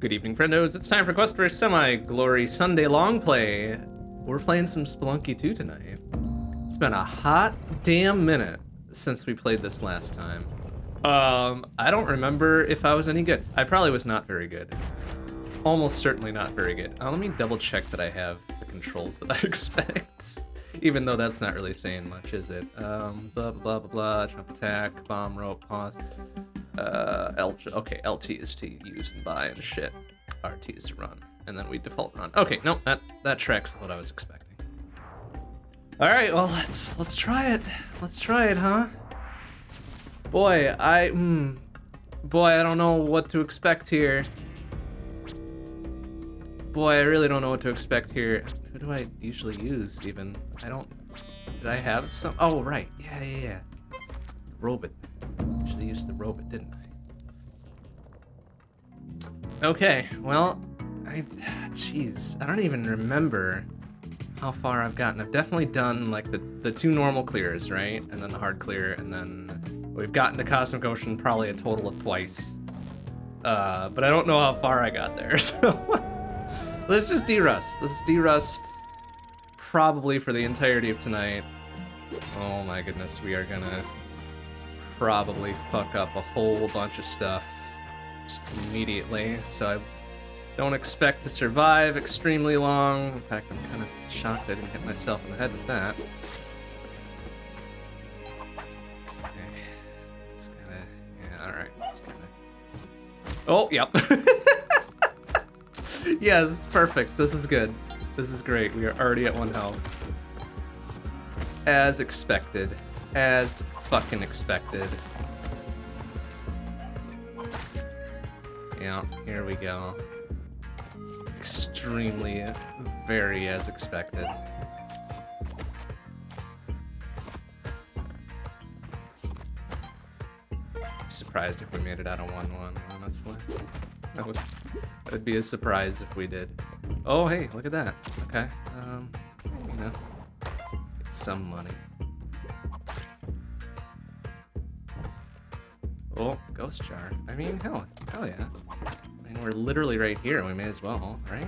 Good evening, friendos. It's time for Quest for Semi-Glory Sunday Long Play. We're playing some Spelunky 2 tonight. It's been a hot damn minute since we played this last time. Um, I don't remember if I was any good. I probably was not very good. Almost certainly not very good. Uh, let me double check that I have the controls that I expect. Even though that's not really saying much, is it? Um, blah, blah, blah, blah, blah, jump attack, bomb, rope, pause. Uh, L okay, LT is to use and buy and shit. RT is to run, and then we default run. Okay, no, that that tracks what I was expecting. All right, well let's let's try it. Let's try it, huh? Boy, I hmm, boy, I don't know what to expect here. Boy, I really don't know what to expect here. Who do I usually use even? I don't. Did I have some? Oh right, yeah, yeah, yeah. Robot the robot, didn't I? Okay, well, I, jeez, I don't even remember how far I've gotten. I've definitely done like the, the two normal clears, right? And then the hard clear, and then we've gotten to Cosmic Ocean probably a total of twice. Uh, but I don't know how far I got there, so let's just derust. Let's derust probably for the entirety of tonight. Oh my goodness, we are gonna probably fuck up a whole bunch of stuff just immediately, so I don't expect to survive extremely long. In fact, I'm kind of shocked I didn't hit myself in the head with that. Okay. It's gotta... Yeah, alright. It's gotta... Oh, yep. yes, perfect. This is good. This is great. We are already at one health. As expected. As fucking expected. Yeah, here we go. Extremely, very as expected. Surprised if we made it out of 1-1, honestly. That would, that would be a surprise if we did. Oh, hey, look at that. Okay, um, you know, it's some money. Oh, ghost jar. I mean, hell, hell yeah. I mean, we're literally right here. We may as well, right?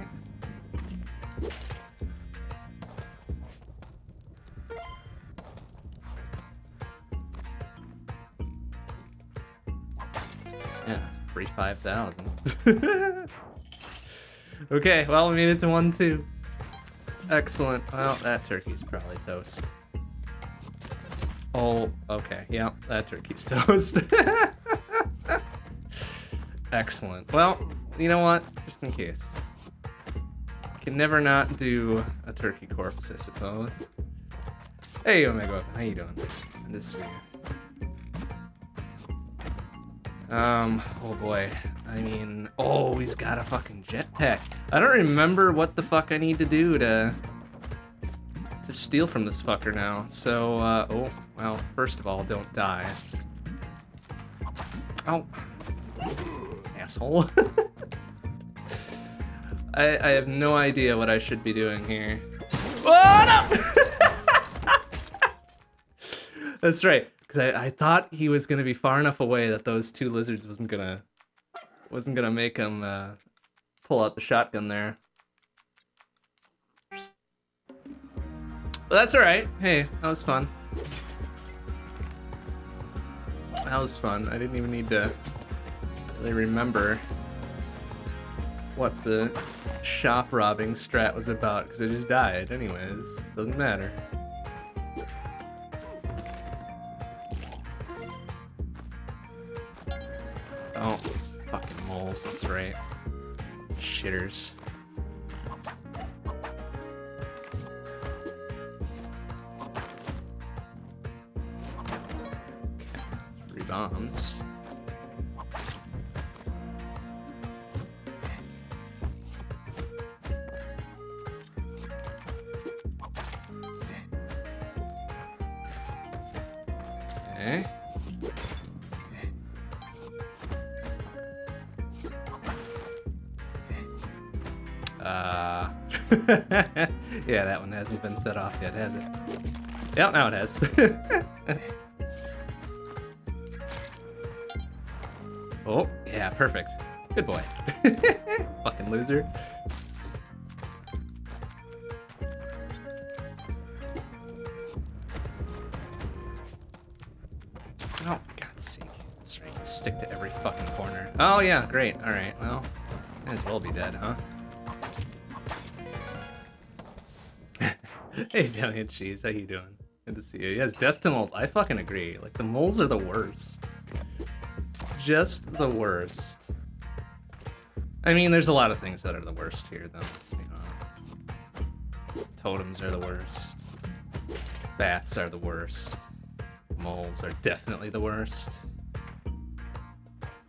Yeah, it's free 5,000. okay, well, we made it to 1-2. Excellent. Well, that turkey's probably toast. Oh, okay. Yeah, that turkey's toast. Excellent. Well, you know what? Just in case. Can never not do a turkey corpse, I suppose. Hey, Omega, how you doing? Good to see. Um, oh boy. I mean, oh, he's got a fucking jetpack. I don't remember what the fuck I need to do to to steal from this fucker now. So, uh, oh, well, first of all, don't die. Oh asshole. I, I have no idea what I should be doing here. Oh, no! That's right, because I, I thought he was gonna be far enough away that those two lizards wasn't gonna wasn't gonna make him uh, pull out the shotgun there. Well, that's all right. Hey, that was fun. That was fun. I didn't even need to really remember what the shop robbing strat was about because I just died anyways. Doesn't matter. Oh, fucking moles, that's right. Shitters. Okay. Uh, yeah, that one hasn't been set off yet, has it? Yep, now it has. perfect. Good boy. Fucking loser. Oh, God's sake. That's right. Stick to every fucking corner. Oh, yeah, great. Alright, well, might as well be dead, huh? hey, Valiant Cheese, how you doing? Good to see you. Yes, death to moles. I fucking agree. Like, the moles are the worst. Just the worst. I mean, there's a lot of things that are the worst here, though, let's be honest. Totems are the worst. Bats are the worst. Moles are definitely the worst.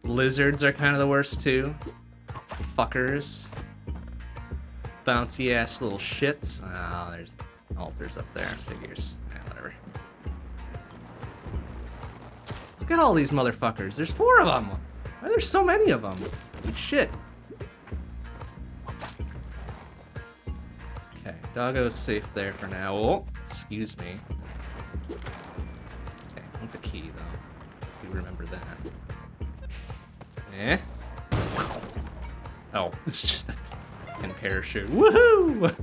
Lizards are kind of the worst, too. Fuckers. Bouncy ass little shits. Oh, there's altars up there. Figures. Look at all these motherfuckers. There's four of them. Why are there so many of them? Holy shit. Okay, doggo's safe there for now. Oh, excuse me. Okay, I want the key though. You remember that. Eh? Oh, it's just a fucking parachute. Woohoo!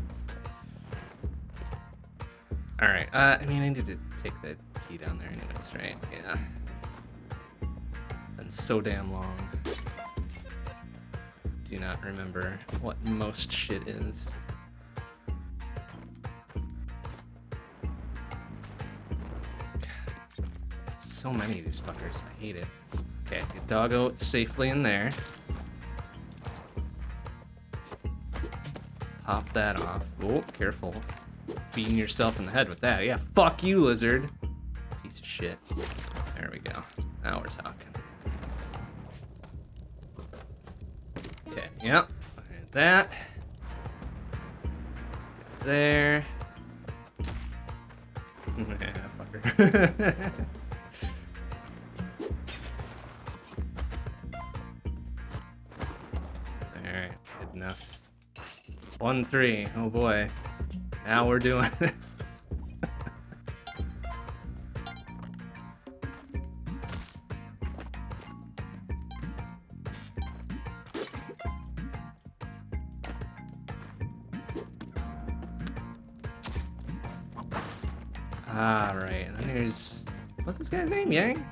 Alright, uh, I mean, I need to take the key down there anyways, right? Yeah. So damn long. Do not remember what most shit is. So many of these fuckers. I hate it. Okay, get doggo safely in there. Pop that off. Oh, careful. Beating yourself in the head with that. Yeah, fuck you, lizard. Piece of shit. There we go. Now we're talking. Yep. That. There. yeah, fucker. Alright, good enough. One three. Oh boy. Now we're doing this. Ah, right. And then there's what's this guy's name? Yang?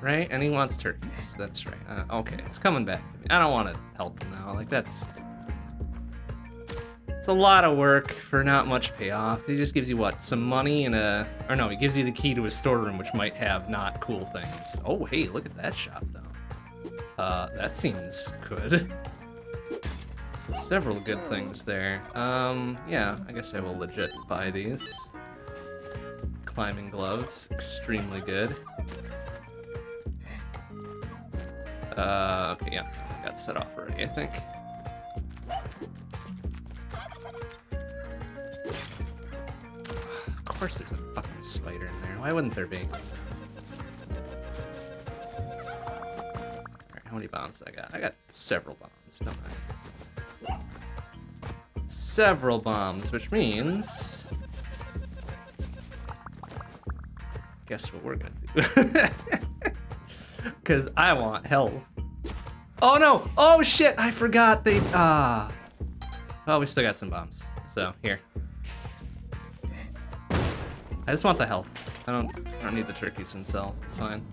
Right? And he wants turkeys. That's right. Uh, okay, it's coming back to me. I don't want to help him now. Like that's it's a lot of work for not much payoff. He just gives you what? Some money and a or no, he gives you the key to his storeroom, which might have not cool things. Oh hey, look at that shop though. Uh, that seems good. Several good things there. Um, yeah, I guess I will legit buy these. Climbing gloves, extremely good. Uh, okay, yeah, got set off already, I think. Of course there's a fucking spider in there. Why wouldn't there be? Alright, how many bombs I got? I got several bombs, don't I? Several bombs, which means... Guess what we're gonna do? Because I want health. Oh no! Oh shit! I forgot they... Ah. Oh, we still got some bombs. So, here. I just want the health. I don't I don't need the turkeys themselves. It's fine.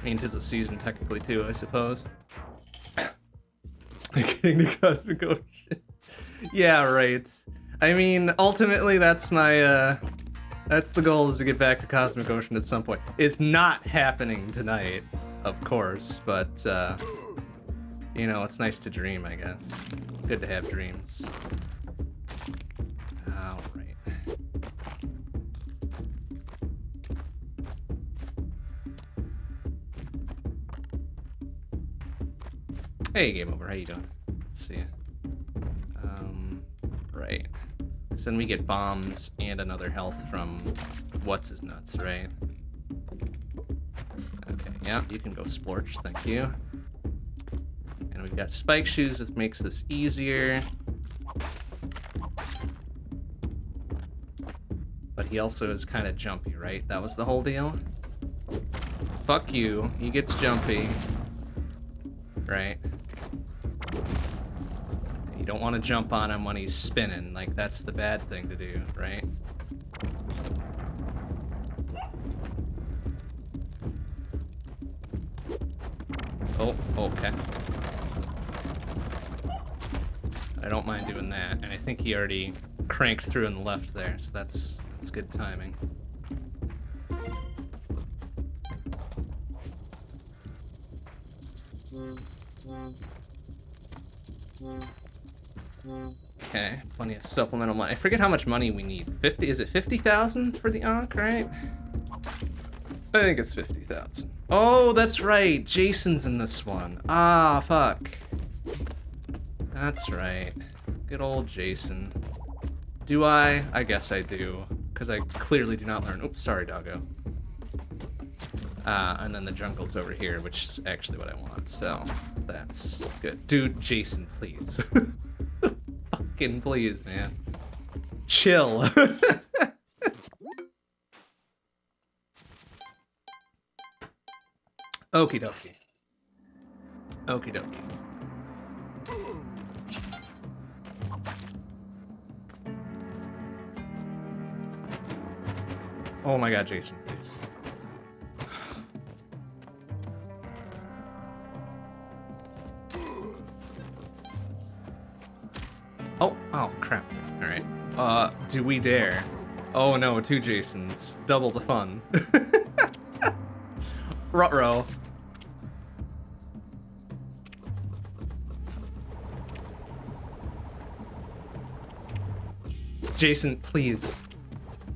I mean, a season technically too, I suppose. Getting the Cosmic Ocean. yeah, right. I mean, ultimately, that's my, uh... That's the goal, is to get back to Cosmic Ocean at some point. It's not happening tonight, of course, but, uh... You know, it's nice to dream, I guess. Good to have dreams. Alright. Hey, game over. How you doing? Then we get bombs and another health from what's his nuts, right? Okay, yeah, you can go splorch, thank you. And we've got spike shoes, which makes this easier. But he also is kind of jumpy, right? That was the whole deal? Fuck you. He gets jumpy. Right. Don't want to jump on him when he's spinning. Like, that's the bad thing to do, right? Oh, okay. I don't mind doing that, and I think he already cranked through and left there, so that's that's good timing. Okay, plenty of supplemental money. I forget how much money we need. 50, is it 50,000 for the Ankh, right? I think it's 50,000. Oh, that's right. Jason's in this one. Ah, fuck. That's right. Good old Jason. Do I? I guess I do. Because I clearly do not learn. Oops, sorry, doggo. Uh, and then the jungle's over here, which is actually what I want, so that's good. Dude, Jason, please. Fucking please, man. Chill. Okie dokie. Okie dokie. Oh my god, Jason, please. Oh, oh crap. Alright. Uh, do we dare? Oh no, two Jasons. Double the fun. Rutro. Jason, please.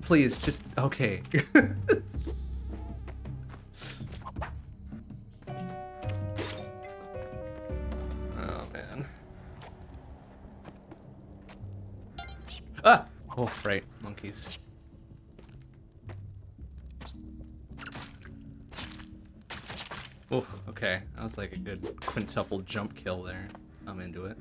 Please, just okay. quintuple jump kill there. I'm into it.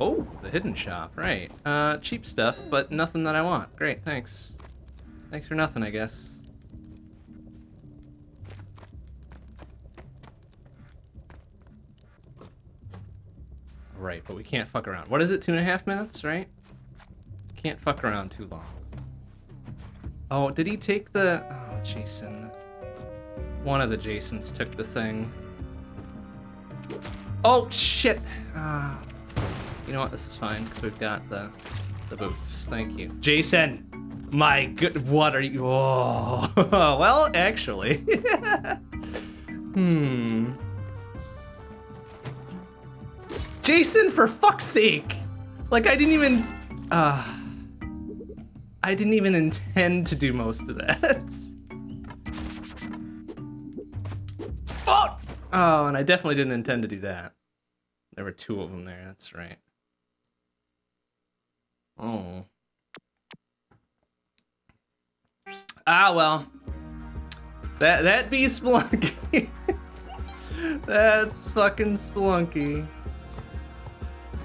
Oh, the hidden shop, right. Uh, cheap stuff, but nothing that I want. Great, thanks. Thanks for nothing, I guess. Right, but we can't fuck around. What is it, two and a half minutes, right? Can't fuck around too long. Oh, did he take the... Jason. One of the Jasons took the thing. Oh, shit! Ah. You know what? This is fine because we've got the the boots. Thank you, Jason. My good, what are you? Oh, well, actually. hmm. Jason, for fuck's sake! Like I didn't even. Uh, I didn't even intend to do most of that. oh! And I definitely didn't intend to do that. There were two of them there, that's right. Oh. Ah, well. That that be Spelunky. That's fucking Spelunky.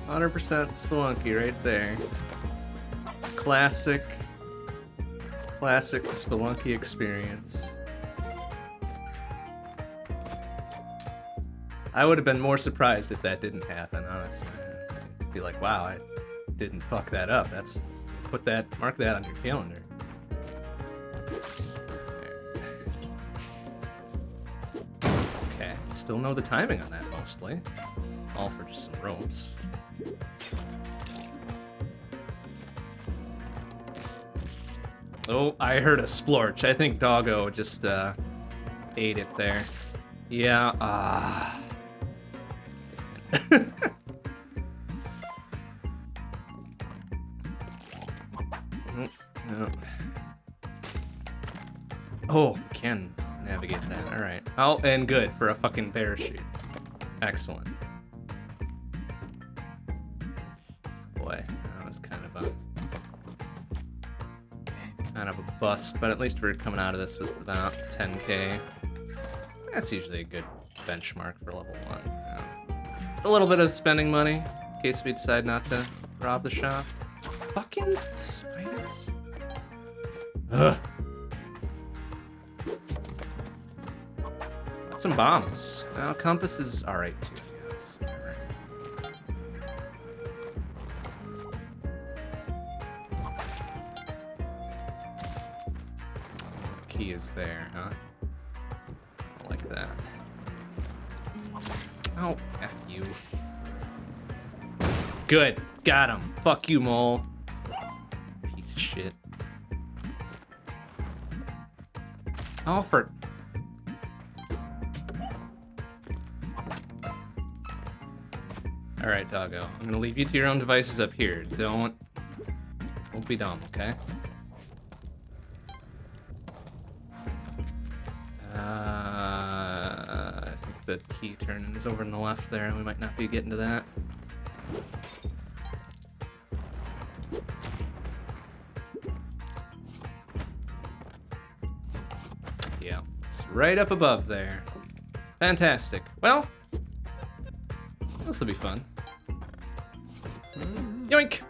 100% Spelunky right there. Classic, classic Spelunky experience. I would have been more surprised if that didn't happen, honestly. I'd be like, wow, I didn't fuck that up. That's put that mark that on your calendar. Okay, still know the timing on that mostly. All for just some ropes. Oh, I heard a splorch. I think Doggo just uh, ate it there. Yeah, ah. Uh... Oh, can navigate that. All right. Oh, and good for a fucking parachute. Excellent. Boy, that was kind of a kind of a bust, but at least we're coming out of this with about 10k. That's usually a good benchmark for level one. Yeah. A little bit of spending money in case we decide not to rob the shop. Fucking spiders. Ugh. get some bombs. Now, compass is alright too. Key is there, huh? I like that. Oh, F you. Good. Got him. Fuck you, mole. Piece of shit. Oh, for... Alright, doggo. I'm gonna leave you to your own devices up here. Don't... Don't be dumb, okay? The key turn is over on the left there, and we might not be getting to that. Yeah, it's right up above there. Fantastic. Well, this will be fun. Yoink!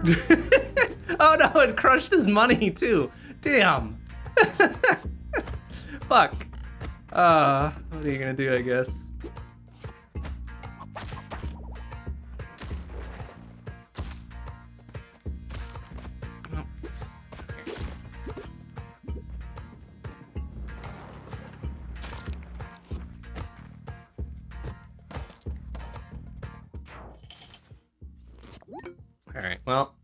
oh no, it crushed his money too. Damn. Fuck. Uh, what are you gonna do, I guess? Alright, well.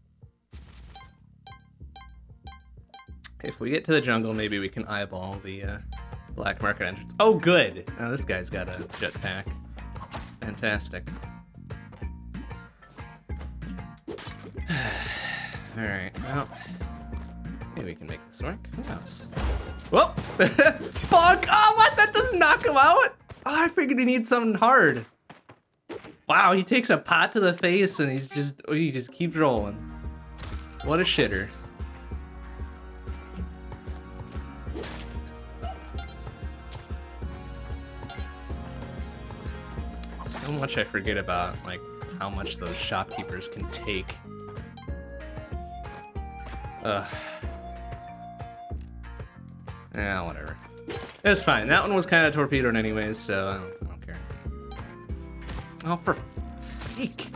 If we get to the jungle, maybe we can eyeball the uh, black market entrance. Oh, good! Oh, this guy's got a jetpack. Fantastic. Alright, well. Maybe we can make this work. Who else? Whoa! Fuck! Oh, what? That doesn't knock him out? Oh, I figured he needs something hard. Wow, he takes a pot to the face and he's just he just keeps rolling. What a shitter. Much I forget about like how much those shopkeepers can take. Ugh. Yeah, whatever. It's fine. That one was kind of torpedoed anyways, so I don't, I don't care. Oh, for sake.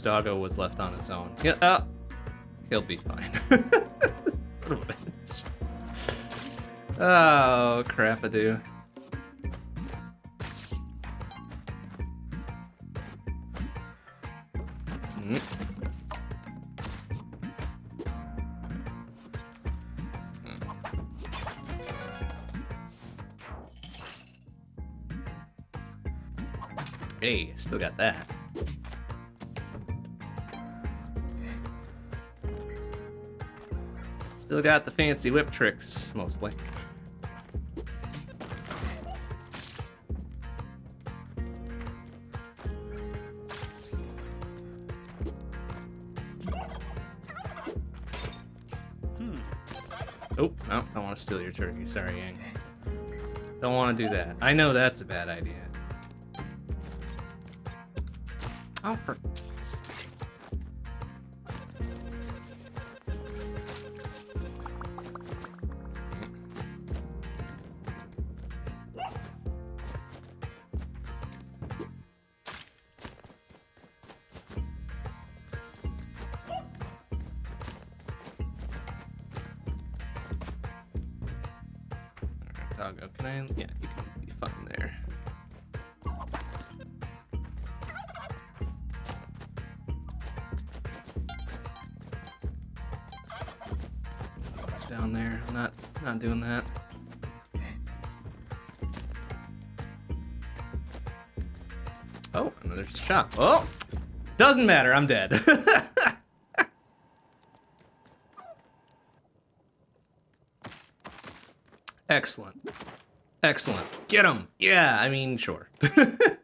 Doggo was left on his own. Yeah, uh, he'll be fine. Son of a bitch. Oh, crap-a-doo. Mm. Hey, still got that. Still got the fancy whip tricks, mostly. Hmm. Oh, no, I want to steal your turkey. Sorry, Yang. Don't want to do that. I know that's a bad idea. Oh, for... Doggo, can I? Yeah, you can be fine there. It's down there. I'm not not doing that. Oh, another shot. Oh, doesn't matter. I'm dead. Excellent. Excellent. Get him. Yeah, I mean, sure.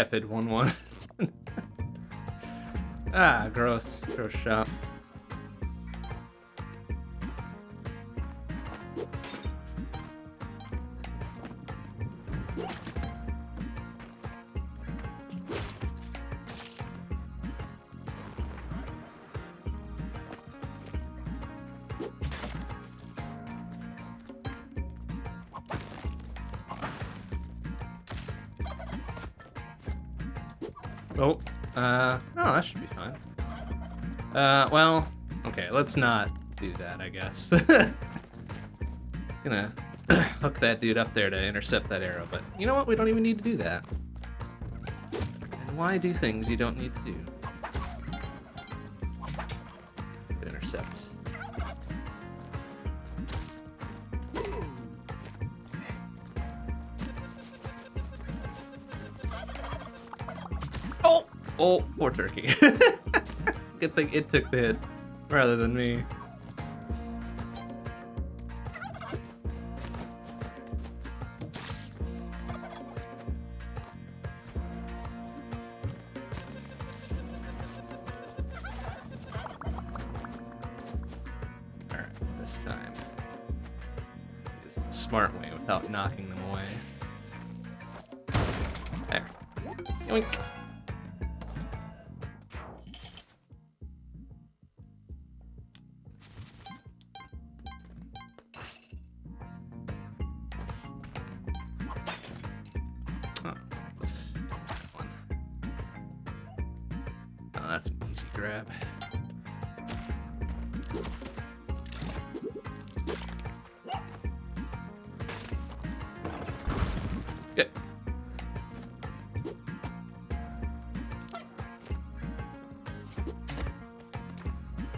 Tepid 1 1. ah, gross. Gross shot. Let's not do that, I guess. gonna hook that dude up there to intercept that arrow, but you know what? We don't even need to do that. And why do things you don't need to do? To intercept. Oh! Oh, poor turkey. Good thing it took the hit rather than me.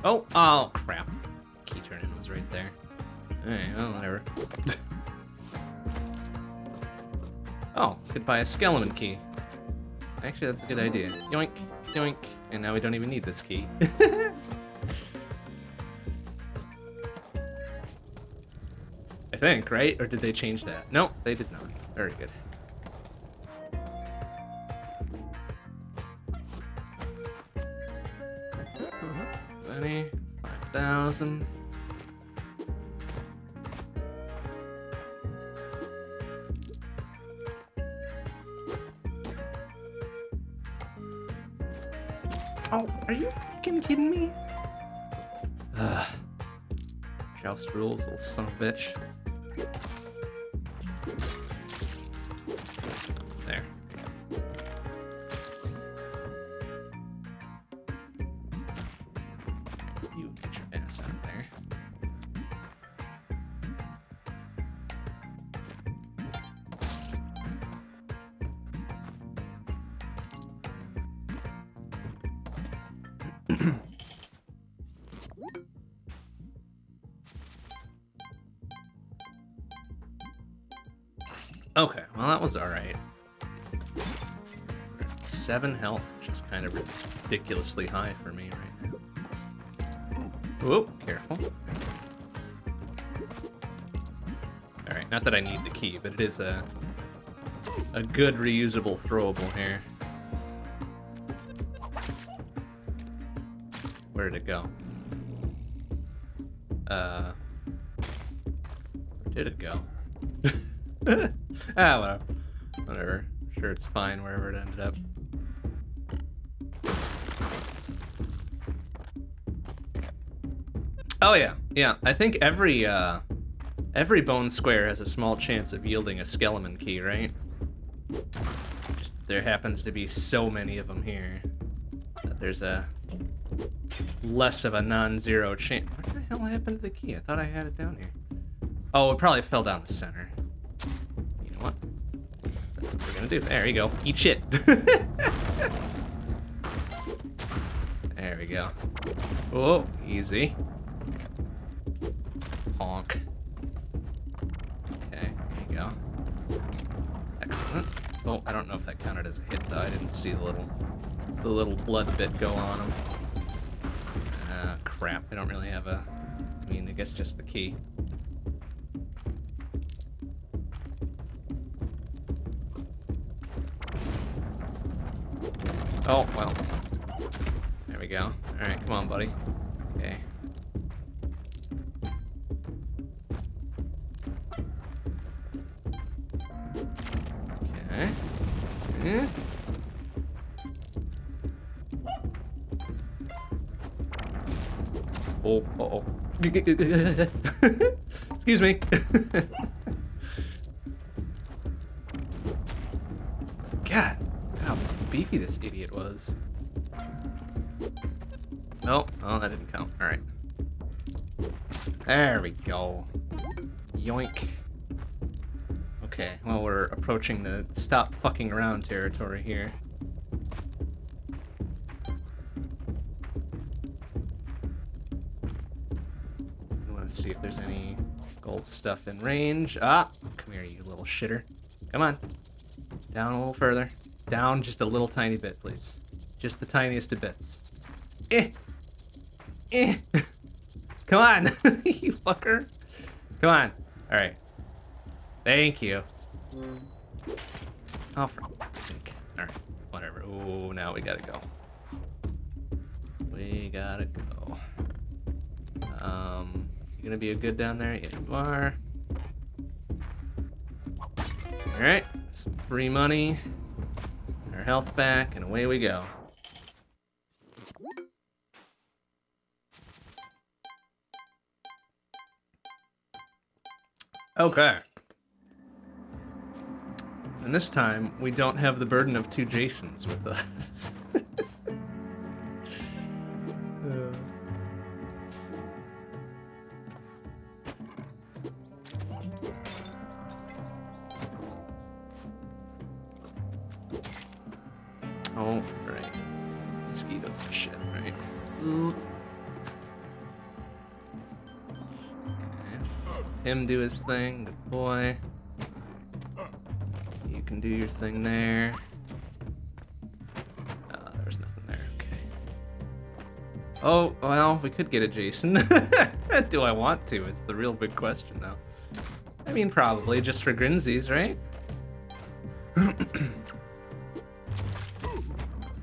Oh, oh crap. Key turn in was right there. Alright, well, whatever. oh, could buy a skeleton key. Actually, that's a good idea. Yoink, yoink. And now we don't even need this key. I think, right? Or did they change that? No, they did not. Very good. Oh, are you fucking kidding me? Ugh. Joust rules, little son of a bitch. Seven health, which is kind of ridiculously high for me right now. Whoa, careful. Alright, not that I need the key, but it is a a good reusable throwable here. Where did it go? Uh where did it go? ah, whatever. Whatever. Sure, it's fine wherever it ended up. Oh yeah, yeah. I think every uh, every bone square has a small chance of yielding a skeleton key, right? Just there happens to be so many of them here that there's a less of a non-zero chance. What the hell happened to the key? I thought I had it down here. Oh, it probably fell down the center. You know what? That's what we're gonna do. There you go. Eat shit. there we go. Oh, easy. See the little the little blood bit go on him. Ah, crap. I don't really have a I mean, I guess just the key. Oh, well. There we go. Alright, come on, buddy. Excuse me. God, how beefy this idiot was. Oh, oh, that didn't count. All right. There we go. Yoink. Okay, well, we're approaching the stop fucking around territory here. To see if there's any gold stuff in range. Ah, come here, you little shitter. Come on. Down a little further. Down just a little tiny bit, please. Just the tiniest of bits. Eh. Eh. Come on, you fucker. Come on. All right. Thank you. Oh, for sake. All right. Whatever. Oh, now we gotta go. We gotta go. Um, you gonna be a good down there? Yeah, you are. All right. Some free money. Our health back, and away we go. Okay. And this time, we don't have the burden of two Jasons with us. Thing, good boy. You can do your thing there. Uh, there's nothing there, okay. Oh, well, we could get a Jason. do I want to? Is the real big question, though. I mean, probably, just for grinsies, right?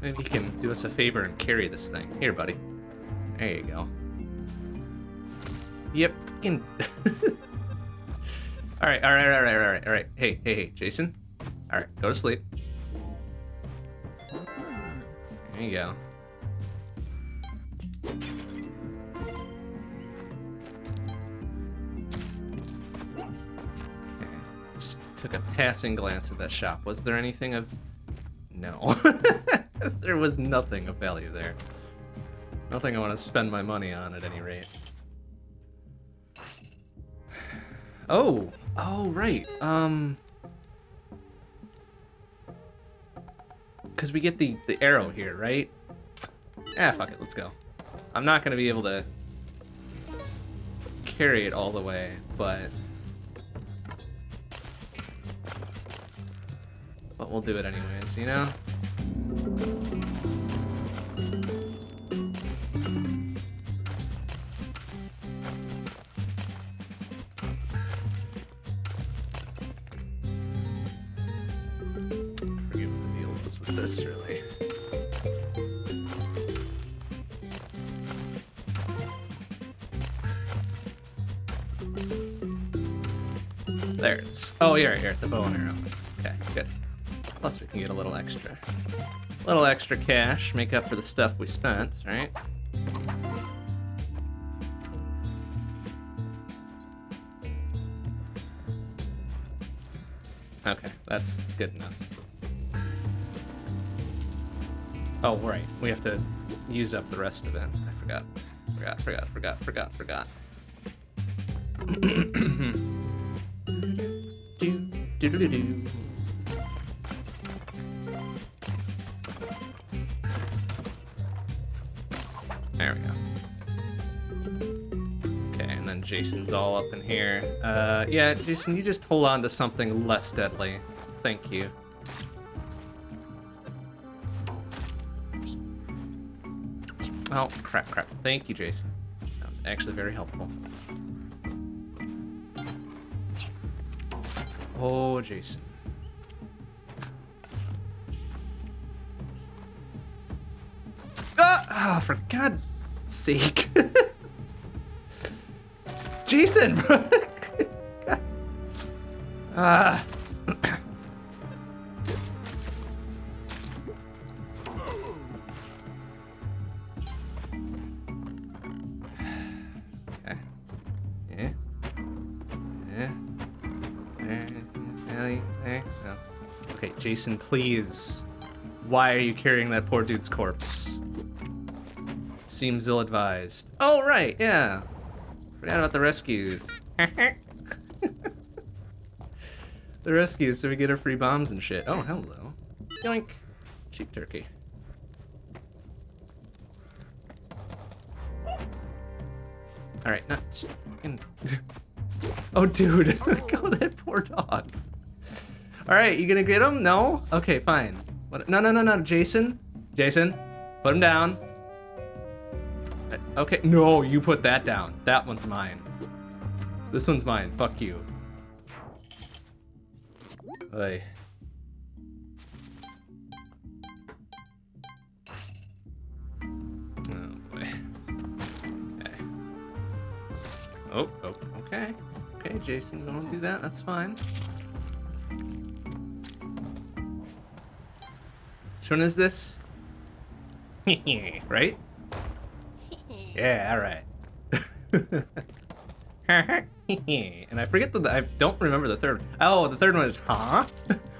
Maybe you can do us a favor and carry this thing. Here, buddy. There you go. Yep. All right, all right, all right, all right, all right. Hey, hey, hey, Jason. All right, go to sleep. There you go. Just took a passing glance at that shop. Was there anything of no. there was nothing of value there. Nothing I want to spend my money on at any rate. Oh, oh, right. Um, because we get the the arrow here, right? Ah, fuck it, let's go. I'm not gonna be able to carry it all the way, but but we'll do it anyways, you know? Is. Oh, here, here, the bow and arrow. Okay, good. Plus we can get a little extra. A little extra cash, make up for the stuff we spent, right? Okay, that's good enough. Oh, right. We have to use up the rest of it. I forgot. Forgot, forgot, forgot, forgot, forgot. There we go. Okay, and then Jason's all up in here. Uh, yeah, Jason, you just hold on to something less deadly. Thank you. Oh, crap, crap. Thank you, Jason. That was actually very helpful. Oh, Jason. Ah, oh, for God's sake. Jason! Ah. Okay. Jason, please. Why are you carrying that poor dude's corpse? Seems ill-advised. Oh, right, yeah. Forgot about the rescues. the rescues, so we get our free bombs and shit. Oh, hello. Yoink. Cheap turkey. Alright, not Oh, dude. Go that poor dog. Alright, you gonna get him? No? Okay, fine. What? No, no, no, no. Jason? Jason? Put him down. Uh, Okay, no, you put that down. That one's mine. This one's mine. Fuck you. Hey. Oh. Okay. Oh, oh, okay. Okay, Jason, wanna do that? That's fine. Which one is this? right? Yeah, alright. and I forget the I don't remember the third. Oh, the third one is huh?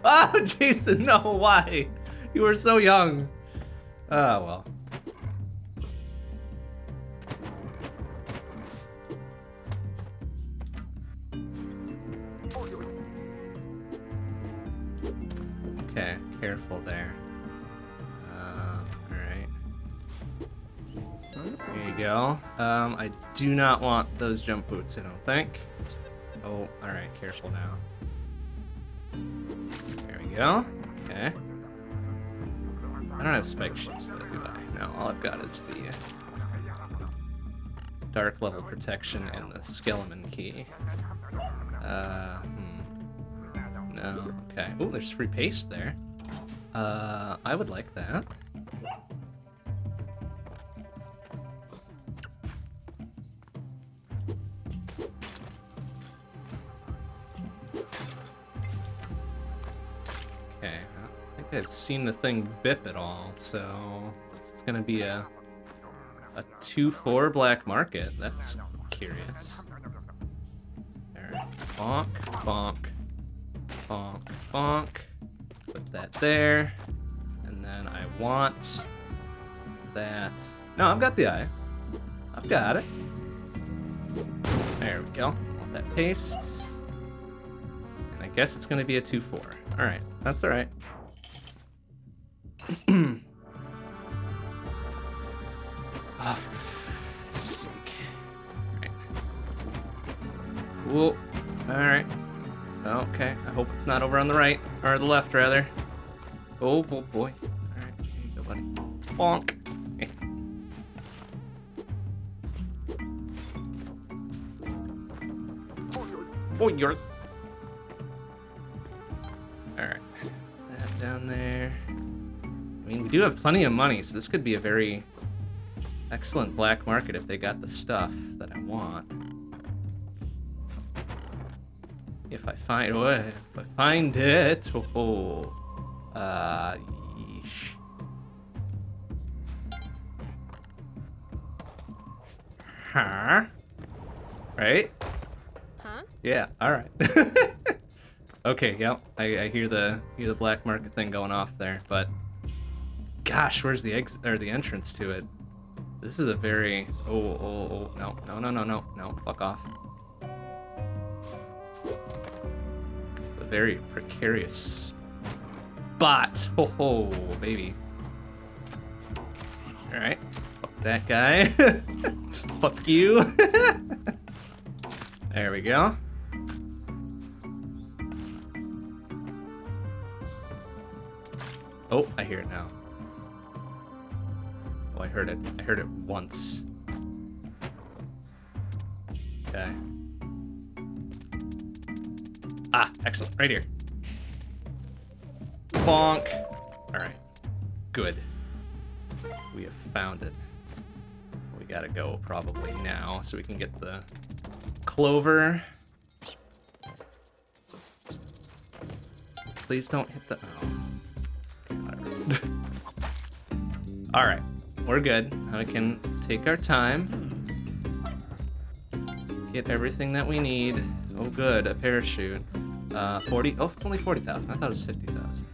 oh, Jason, no, why? You were so young. Oh well. Okay, careful there. Go. Um, I do not want those jump boots, I don't think. Oh, alright, careful now. There we go. Okay. I don't have spike shoes though, do I? No, all I've got is the dark level protection and the skeleton key. Uh, hmm. No, okay. Oh, there's free paste there. Uh, I would like that. Think I've seen the thing bip at all, so it's gonna be a a two-four black market. That's curious. There, bonk, bonk, bonk, bonk. Put that there, and then I want that. No, I've got the eye. I've got it. There we go. Want that paste. And I guess it's gonna be a 2-4. Alright, that's alright. Oh, for sake. Alright. Whoa. Alright. Okay, I hope it's not over on the right, or the left, rather. Oh, bo- boy. Alright, here you go, buddy. Bonk. Oh, you're. Oh, we do have plenty of money, so this could be a very excellent black market if they got the stuff that I want. If I find oh, if I find it, oh, uh, yeesh. Huh? Right? Huh? Yeah. All right. okay. Yep. I, I hear the hear the black market thing going off there, but gosh, where's the exit or the entrance to it? This is a very oh oh oh no no no no no no fuck off. It's a very precarious spot. Oh ho baby. All right, fuck that guy. fuck you. there we go. Oh, I hear it now. Oh, I heard it. I heard it once. Okay. Ah, excellent. Right here. Bonk. All right. Good. We have found it. We gotta go probably now so we can get the clover. Please don't hit the... Oh. All right, we're good. We can take our time. Get everything that we need. Oh, good, a parachute. Uh, 40, oh, it's only 40,000. I thought it was 50,000.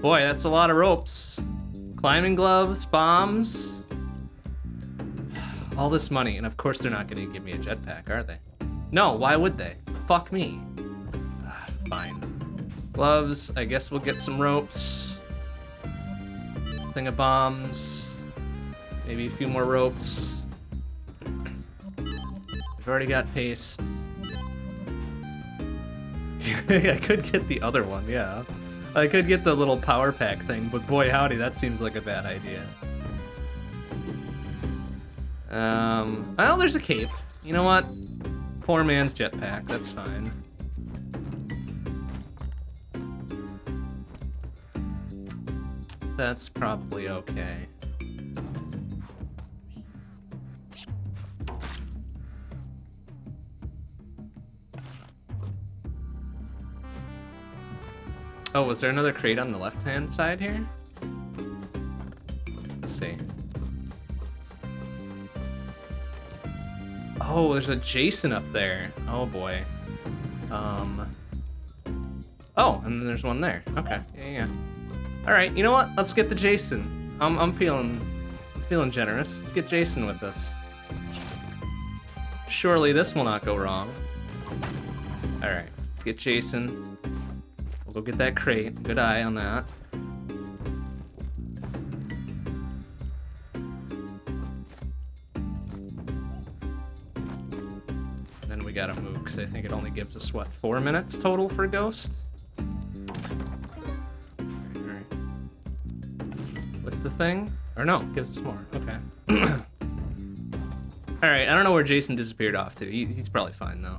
Boy, that's a lot of ropes. Climbing gloves, bombs. All this money, and of course they're not gonna give me a jetpack, are they? No, why would they? Fuck me. Fine. Gloves, I guess we'll get some ropes thing of bombs. Maybe a few more ropes. I've already got paste. I could get the other one, yeah. I could get the little power pack thing, but boy howdy, that seems like a bad idea. Um, well, there's a cape. You know what? Poor man's jetpack, that's fine. that's probably okay. Oh, was there another crate on the left-hand side here? Let's see. Oh, there's a Jason up there. Oh boy. Um. Oh, and then there's one there. Okay, yeah, yeah. All right, you know what? Let's get the Jason. I'm, I'm feeling, feeling generous. Let's get Jason with us. Surely this will not go wrong. All right, let's get Jason. We'll go get that crate. Good eye on that. Then we gotta move, because I think it only gives us, what, four minutes total for Ghost? With the thing? Or no, gives us more. Okay. Alright, I don't know where Jason disappeared off to. He, he's probably fine, though.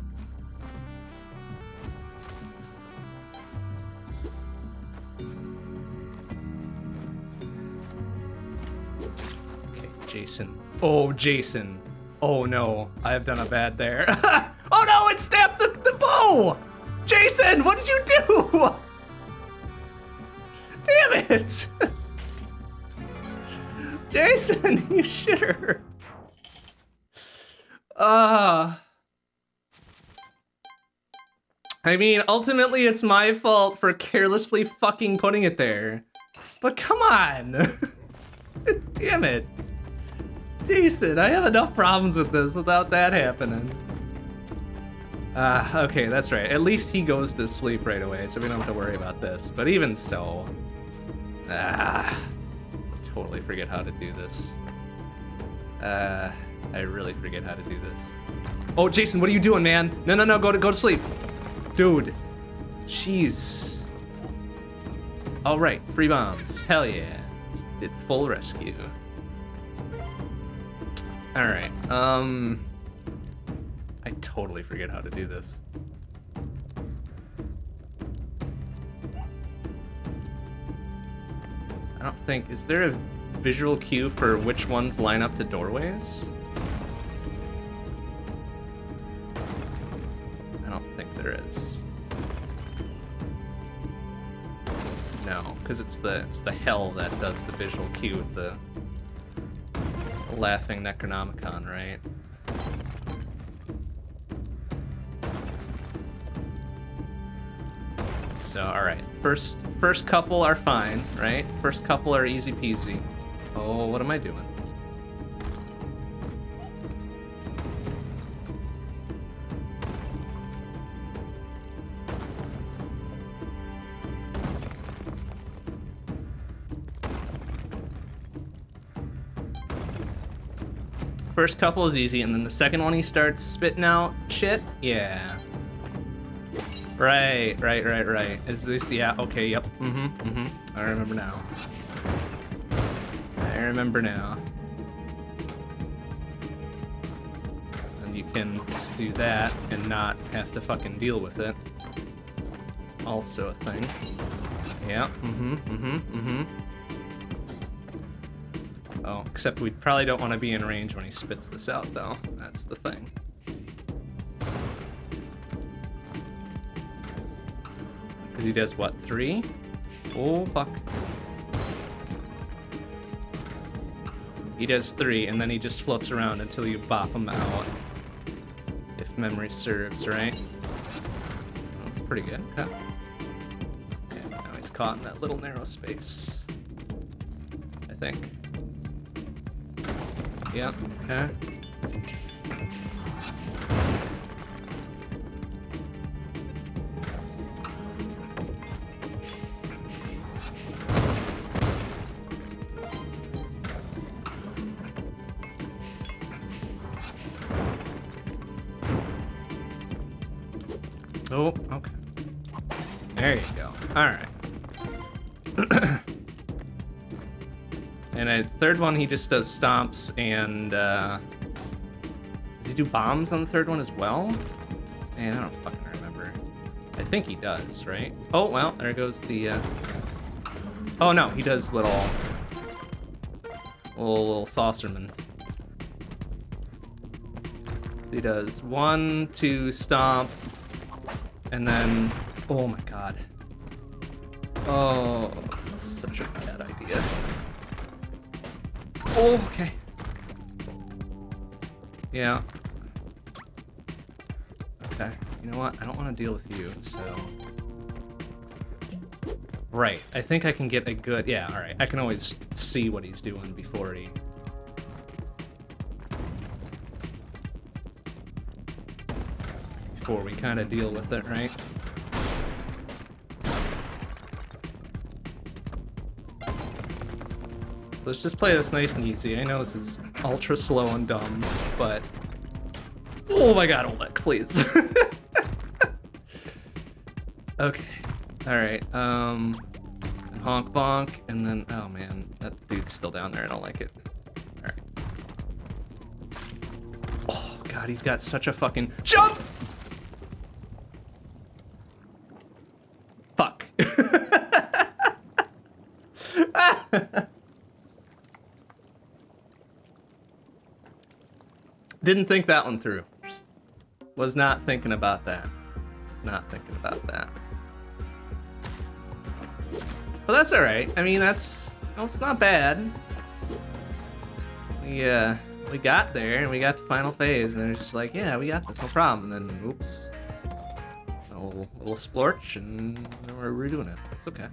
Jason. Oh, Jason. Oh no, I have done a bad there. oh no, it snapped the, the bow! Jason, what did you do? Damn it! Jason, you shitter. Uh I mean, ultimately it's my fault for carelessly fucking putting it there. But come on! Damn it. Jason, I have enough problems with this without that happening. Ah, uh, okay, that's right. At least he goes to sleep right away, so we don't have to worry about this. But even so... Ah totally forget how to do this. Uh, I really forget how to do this. Oh, Jason, what are you doing, man? No, no, no, go to go to sleep. Dude. Jeez. All right, free bombs. Hell yeah. Did full rescue. All right. Um I totally forget how to do this. I don't think... Is there a visual cue for which ones line up to doorways? I don't think there is. No, because it's the it's the hell that does the visual cue with the, the laughing Necronomicon, right? So, all right. First, first couple are fine, right? First couple are easy peasy. Oh, what am I doing? First couple is easy, and then the second one he starts spitting out shit. Yeah. Right, right, right, right. Is this, yeah, okay, yep. Mm-hmm, mm-hmm. I remember now. I remember now. And you can just do that and not have to fucking deal with it. It's also a thing. Yeah, mm-hmm, mm-hmm, mm-hmm. Oh, except we probably don't want to be in range when he spits this out, though. That's the thing. Because he does what, three? Oh, fuck. He does three, and then he just floats around until you bop him out. If memory serves, right? That's pretty good. Okay. Now he's caught in that little narrow space. I think. Yep, okay. Oh, okay. There you go. All right. Third one, he just does stomps and, uh... Does he do bombs on the third one as well? Man, I don't fucking remember. I think he does, right? Oh, well, there goes the, uh... Oh, no, he does little... Little, little saucerman. He does one, two, stomp, and then, oh my god. Oh, such a bad idea. Oh, okay. Yeah. Okay, you know what? I don't want to deal with you, so... Right, I think I can get a good... Yeah, alright. I can always see what he's doing before he... before we kind of deal with it, right? So let's just play this nice and easy. I know this is ultra slow and dumb, but... Oh my god, Olmec, please. okay. Alright, um... Honk bonk, and then... Oh man, that dude's still down there. I don't like it. Alright. Oh god, he's got such a fucking... Jump! Didn't think that one through. Was not thinking about that. Was not thinking about that. But that's alright. I mean, that's... No, it's not bad. We, uh... We got there, and we got the final phase, and it's just like, yeah, we got this, no problem. And then, oops. A little, little splorch, and then we're redoing it. It's okay.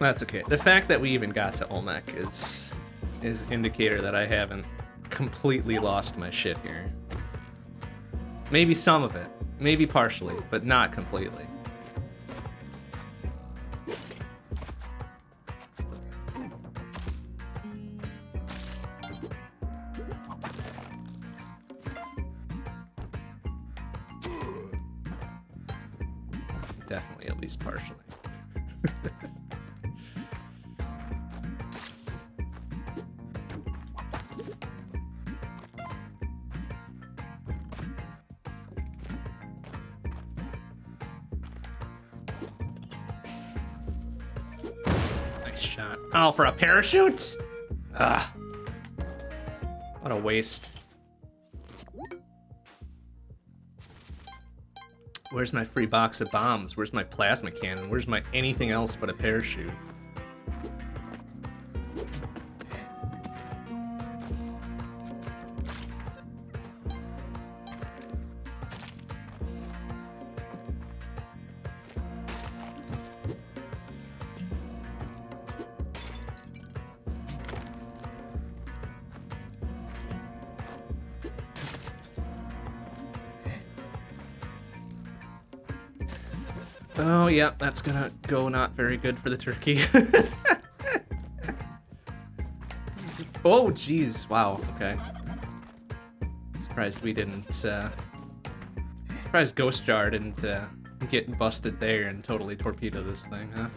That's okay. The fact that we even got to Olmec is is indicator that I haven't completely lost my shit here. Maybe some of it. Maybe partially, but not completely. Oh, for a parachute? Ugh. Ah. What a waste. Where's my free box of bombs? Where's my plasma cannon? Where's my anything else but a parachute? That's gonna go not very good for the turkey. oh, jeez. Wow, okay. Surprised we didn't, uh... Surprised Ghost Jar didn't, uh, get busted there and totally torpedo this thing, huh?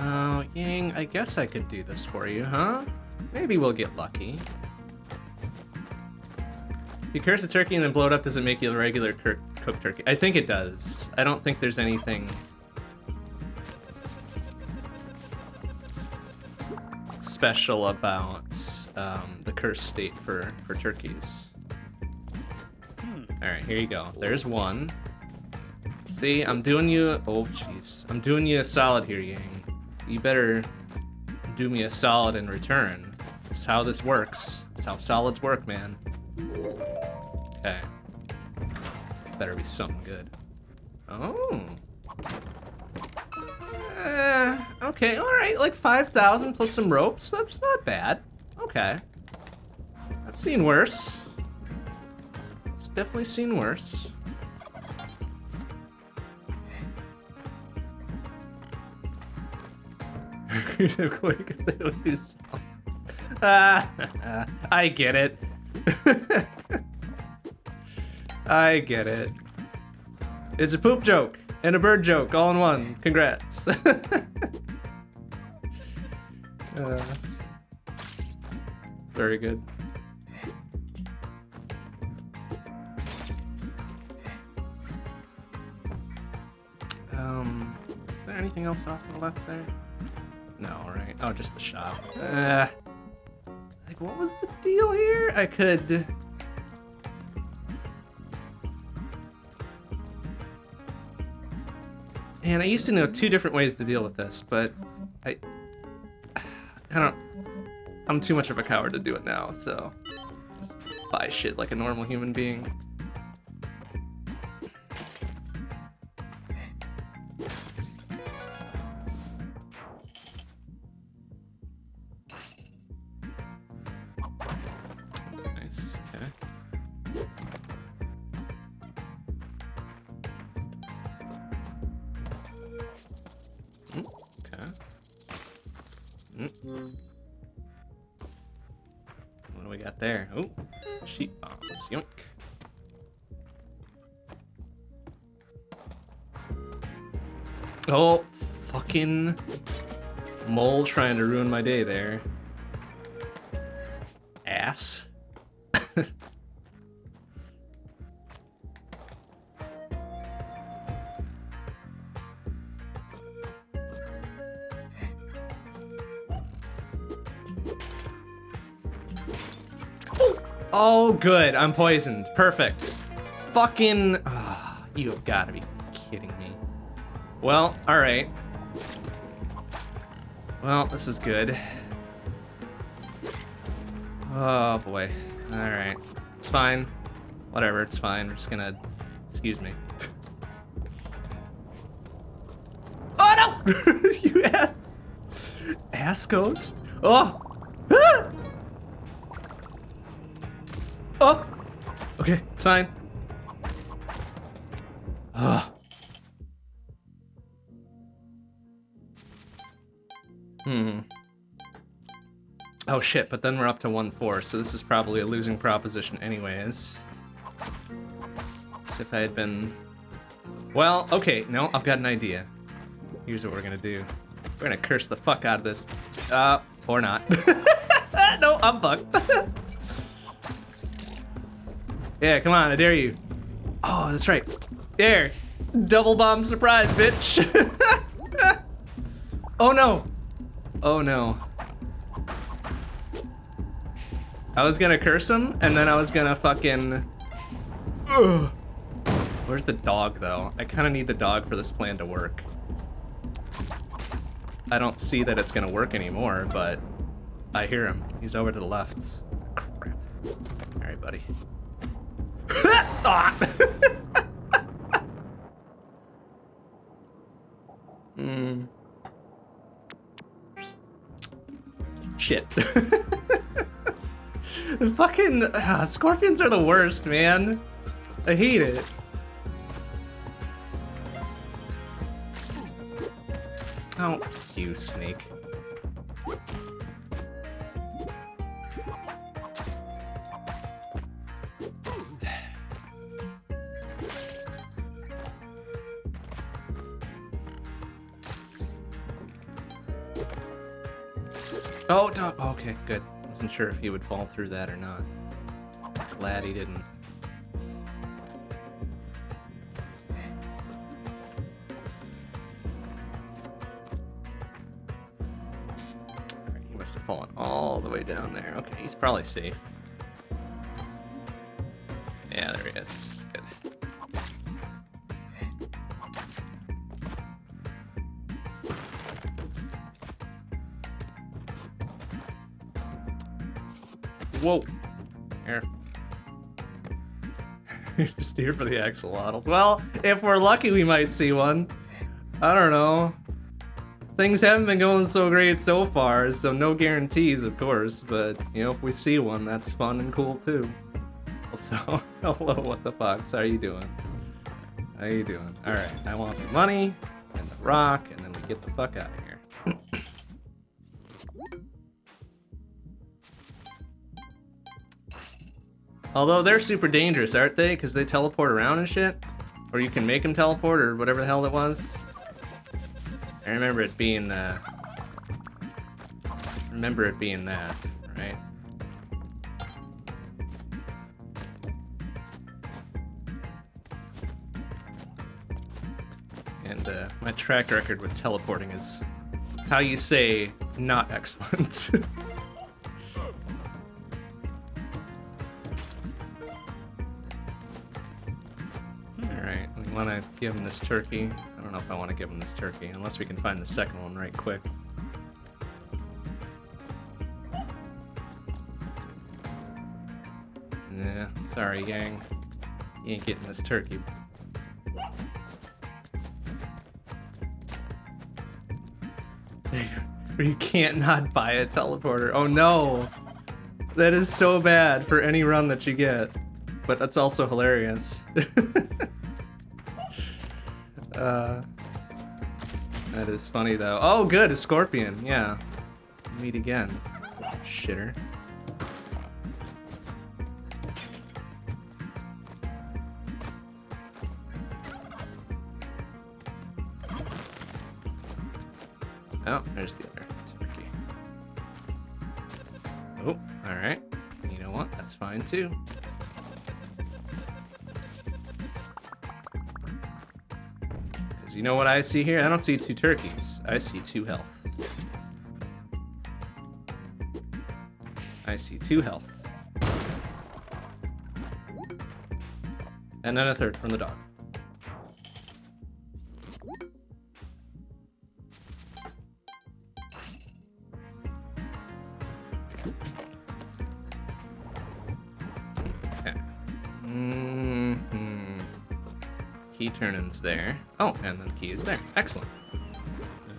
Oh, Yang, I guess I could do this for you, huh? Maybe we'll get lucky. You curse a turkey and then blow it up, does it make you a regular cooked turkey? I think it does. I don't think there's anything... special about um, the curse state for, for turkeys. Hmm. Alright, here you go. There's one. See, I'm doing you... Oh, jeez. I'm doing you a solid here, Yang. You better do me a solid in return. That's how this works. That's how solids work, man. Okay. Better be something good. Oh. Uh, okay, alright, like 5,000 plus some ropes. That's not bad. Okay. I've seen worse. It's definitely seen worse. Ah, I get it. I get it. It's a poop joke and a bird joke all in one. Congrats. uh, very good. Um, is there anything else off to the left there? No, right? Oh, just the shop. Uh, like, what was the deal here? I could... And I used to know two different ways to deal with this, but I... I don't... I'm too much of a coward to do it now, so... buy shit like a normal human being. To ruin my day there. Ass. Oh, good. I'm poisoned. Perfect. Fucking... Oh, you have got to be kidding me. Well, alright. Well, this is good. Oh, boy. Alright. It's fine. Whatever, it's fine. We're just gonna... Excuse me. oh, no! you ass! Ass ghost? Oh! Ah! Oh! Okay, it's fine. Ugh. Oh shit, but then we're up to 1-4, so this is probably a losing proposition anyways. So if I had been... Well, okay, no, I've got an idea. Here's what we're gonna do. We're gonna curse the fuck out of this. Uh, or not. no, I'm fucked. yeah, come on, I dare you. Oh, that's right. There. Double bomb surprise, bitch. oh no. Oh no. I was gonna curse him, and then I was gonna fucking... Ugh. Where's the dog, though? I kind of need the dog for this plan to work. I don't see that it's gonna work anymore, but I hear him. He's over to the left. Crap. Alright, buddy. Hmm. Shit. the fucking uh, scorpions are the worst, man. I hate it. Oh, you snake. Oh, dog. Okay, good. Wasn't sure if he would fall through that or not. Glad he didn't. He must have fallen all the way down there. Okay, he's probably safe. Yeah, there he is. Whoa. Here. Just here for the axolotls. Well, if we're lucky, we might see one. I don't know. Things haven't been going so great so far, so no guarantees, of course. But, you know, if we see one, that's fun and cool, too. Also, hello, what the fox? How you doing? How you doing? Alright, I want the money and the rock, and then we get the fuck out of here. Although they're super dangerous, aren't they? Because they teleport around and shit? Or you can make them teleport, or whatever the hell it was. I remember it being, uh... remember it being that, right? And, uh, my track record with teleporting is, how you say, not excellent. want to give him this turkey. I don't know if I want to give him this turkey, unless we can find the second one right quick. Yeah, sorry, gang. You ain't getting this turkey. You can't not buy a teleporter. Oh no! That is so bad for any run that you get. But that's also hilarious. uh, that is funny though. Oh good, a scorpion, yeah. Meet again. Shitter. Oh, there's the other turkey. Oh, alright. You know what? That's fine too. You know what I see here? I don't see two turkeys. I see two health. I see two health. And then a third from the dog. There. Oh, and then key is there. Excellent.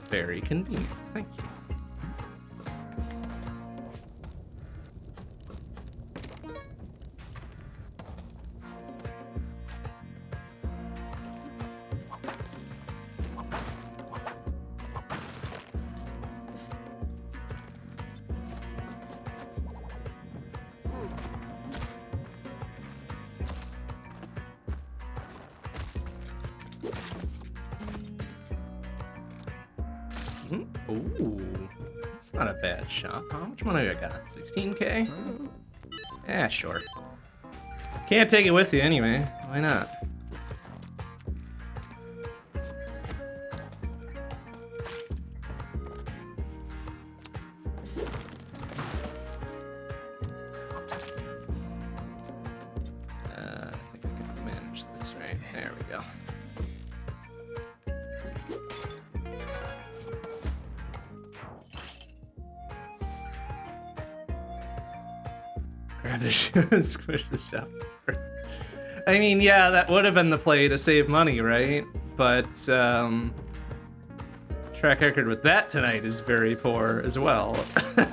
Very convenient. Thank you. Shot. one money I got? 16k? Yeah, sure. Can't take it with you anyway. Why not? Shop. I mean, yeah, that would have been the play to save money, right? But um, track record with that tonight is very poor as well.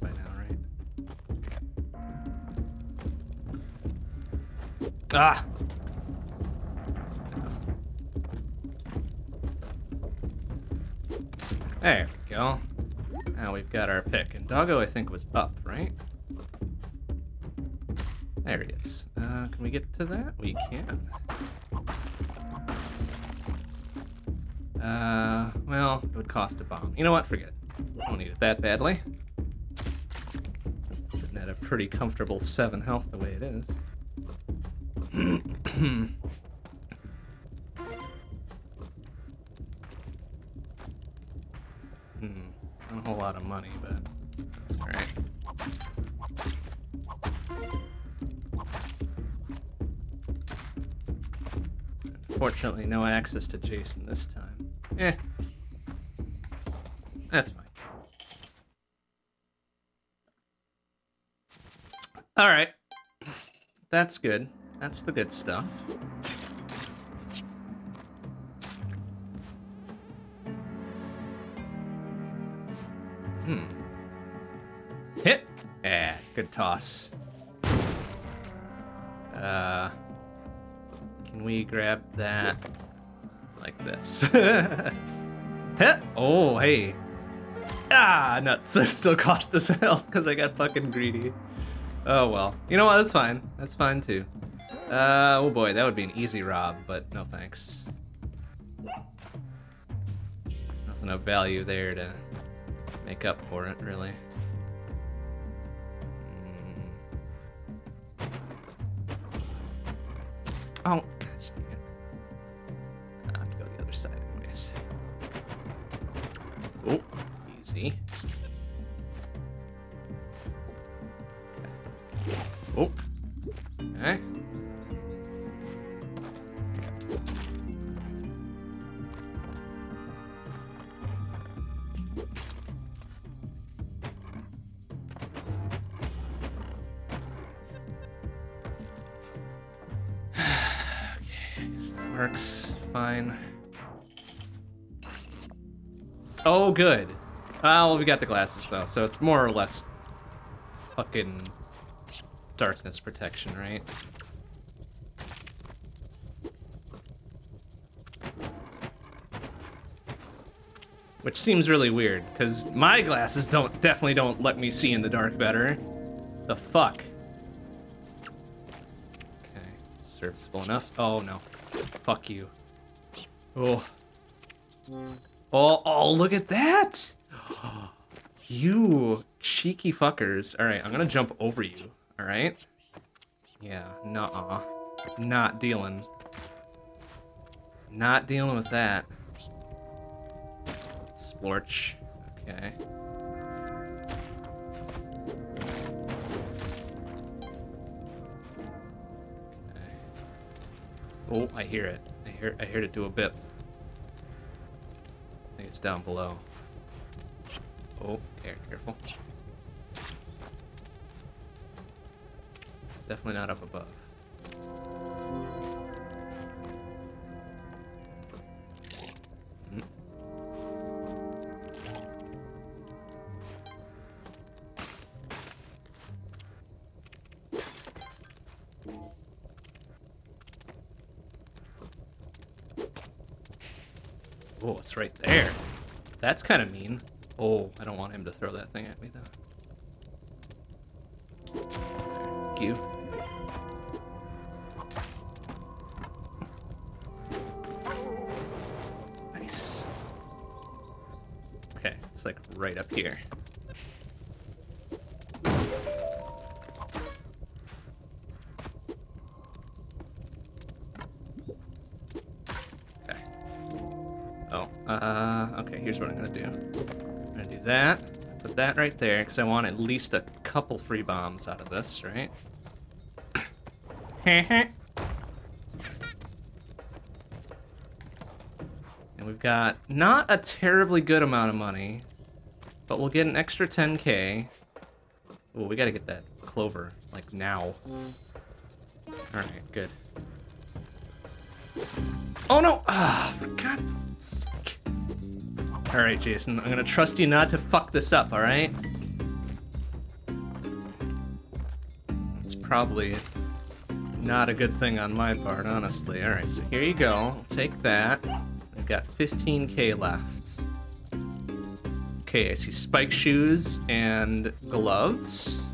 by now, right? Ah! There we go. Now we've got our pick. And Doggo, I think, was up, right? There he is. Uh, can we get to that? We can. Uh, well, it would cost a bomb. You know what? Forget it. Don't need it that badly. Pretty comfortable 7 health the way it is. hmm. Not a whole lot of money, but that's alright. Fortunately, no access to Jason this time. Eh. That's fine. Alright. That's good. That's the good stuff. Hmm. Hit! Yeah, good toss. Uh... Can we grab that like this? Heh. oh, hey. Ah, nuts. It still cost us health because I got fucking greedy. Oh, well. You know what? That's fine. That's fine, too. Uh, oh boy, that would be an easy rob, but no thanks. Nothing of value there to make up for it, really. Good. Well, we got the glasses, though, so it's more or less fucking darkness protection, right? Which seems really weird, because my glasses don't definitely don't let me see in the dark better. The fuck? Okay, serviceable enough. Oh no. Fuck you. Oh. Oh, oh, look at that! You cheeky fuckers. Alright, I'm gonna jump over you, alright? Yeah, nuh-uh. Not dealing. Not dealing with that. Splorch. Okay. okay. Oh, I hear it. I hear I hear it do a bit. It's down below. Oh, here, careful. Definitely not up above. That's kind of mean. Oh, I don't want him to throw that thing at me, though. Thank you. Nice. Okay, it's like right up here. Right there, because I want at least a couple free bombs out of this, right? and we've got not a terribly good amount of money, but we'll get an extra 10k. Oh, we gotta get that clover, like now. Alright, good. Oh no! Ah, for God's sake. Alright, Jason, I'm gonna trust you not to fuck this up, alright? It's probably not a good thing on my part, honestly. Alright, so here you go. I'll take that. I've got 15k left. Okay, I see spike shoes and gloves.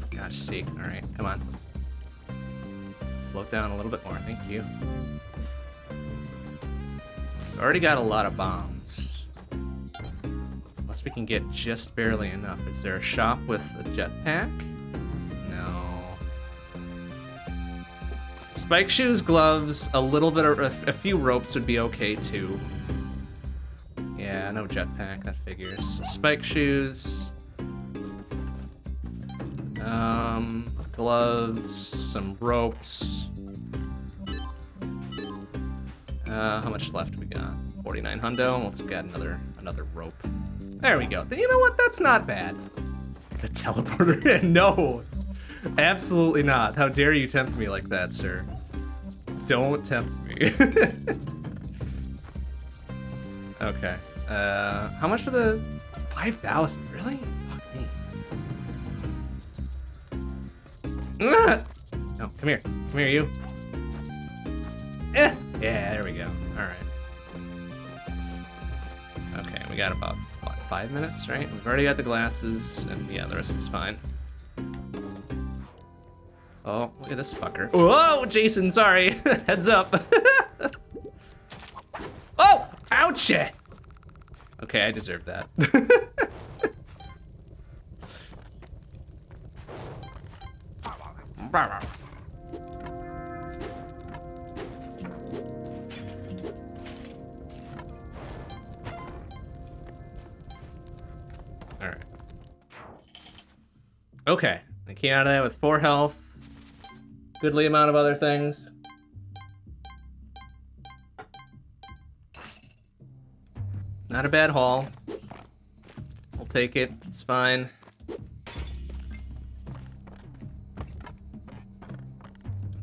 For God's sake. Alright, come on. Float down a little bit more, thank you. Already got a lot of bombs. Unless we can get just barely enough. Is there a shop with a jetpack? No. Spike shoes, gloves, a little bit of a, a few ropes would be okay too. Yeah, no jetpack, that figures. So spike shoes. Um, gloves, some ropes. Uh, how much left we got? 49 hundo. Let's get another another rope. There we go. You know what? That's not bad. The teleporter? no, absolutely not. How dare you tempt me like that, sir? Don't tempt me. okay. Uh, how much for the 5,000? Really? Fuck me. Ah! No, come here. Come here, you. Eh. Yeah, there we go. All right. Okay, we got about what, five minutes, right? We've already got the glasses, and yeah, the rest is fine. Oh, look at this fucker. Whoa, Jason, sorry. Heads up. oh, ouch! Okay, I deserve that. Okay. I came out of that with four health. Goodly amount of other things. Not a bad haul. We'll take it. It's fine.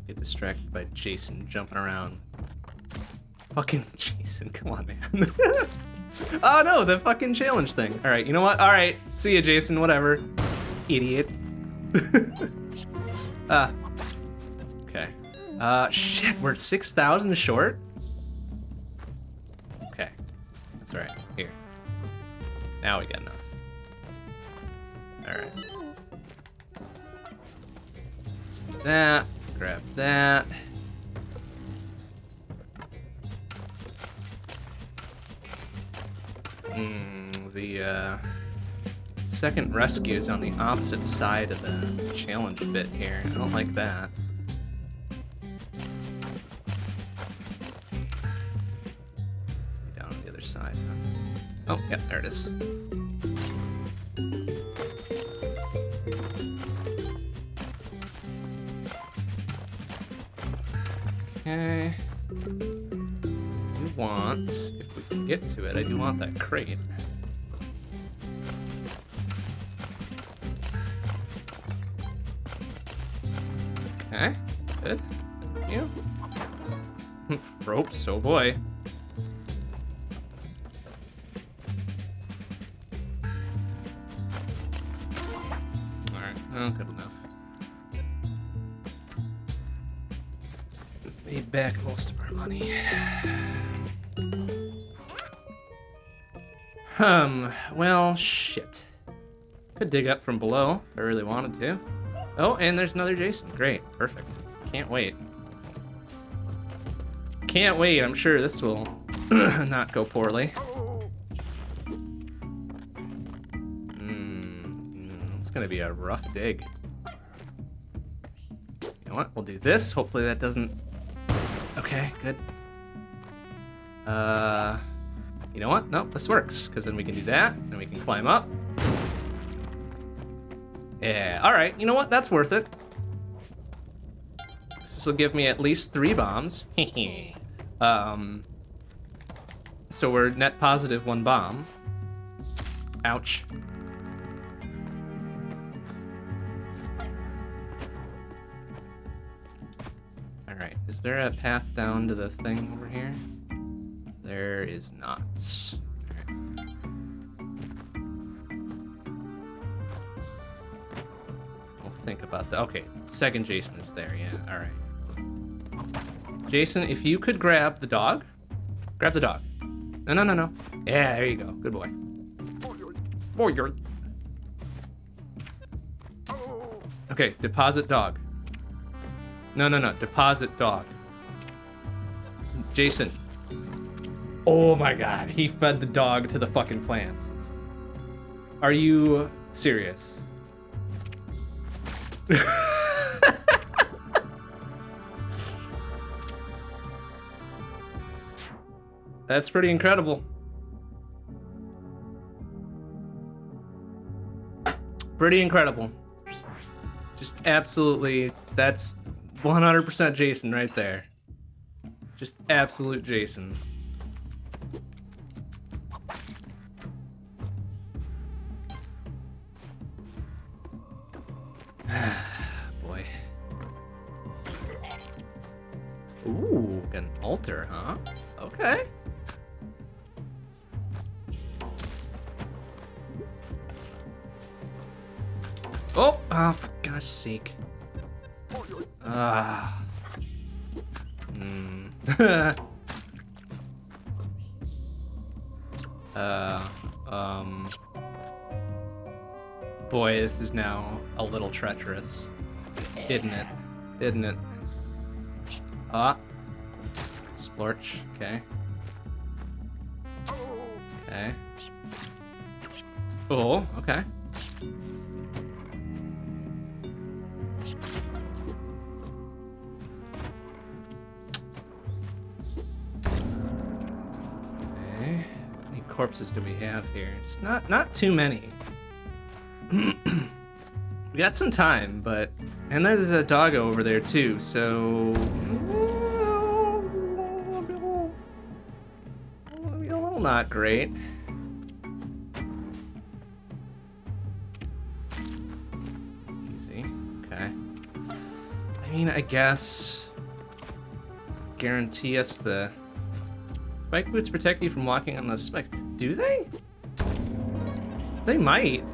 Get distracted by Jason jumping around. Fucking Jason, come on, man. oh no, the fucking challenge thing. All right, you know what? All right, see you, Jason. Whatever. Idiot. Ah. okay. Uh, shit, we're 6,000 short? Okay. That's right. Here. Now we got enough. All right. That. Grab that. Hmm, the uh, second rescue is on the opposite side of the challenge bit here. I don't like that. Down on the other side. Huh? Oh, yeah, there it is. Okay. I do want, if we can get to it, I do want that crate. Okay, good. You. Ropes, oh boy. Alright, oh, good enough. Made back most of our money. Um, well, shit. Could dig up from below if I really wanted to. Oh, and there's another Jason. Great, perfect. Can't wait. Can't wait, I'm sure this will not go poorly. Mm, it's gonna be a rough dig. You know what, we'll do this. Hopefully that doesn't... Okay, good. Uh, you know what? No, this works, because then we can do that, and we can climb up. Yeah, alright, you know what? That's worth it. This will give me at least three bombs. um, so we're net positive one bomb. Ouch. Alright, is there a path down to the thing over here? There is not. Think about that. Okay, second Jason is there, yeah, alright. Jason, if you could grab the dog, grab the dog. No, no, no, no. Yeah, there you go. Good boy. Boy, you're... Okay, deposit dog. No, no, no. Deposit dog. Jason. Oh my god, he fed the dog to the fucking plant. Are you serious? That's pretty incredible. Pretty incredible. Just absolutely, that's 100% Jason right there. Just absolute Jason. Ooh, an altar, huh? Okay. Oh, oh, for gosh sake. Ah. Hmm. uh, um. Boy, this is now a little treacherous. Isn't it? Isn't it? Ah. Splorch, okay. Okay. Oh, okay. Okay. How many corpses do we have here? Just not not too many. we got some time, but and there's a doggo over there too, so not great. Easy. Okay. I mean, I guess guarantee us the spike boots protect you from walking on those spikes. Do they? They might.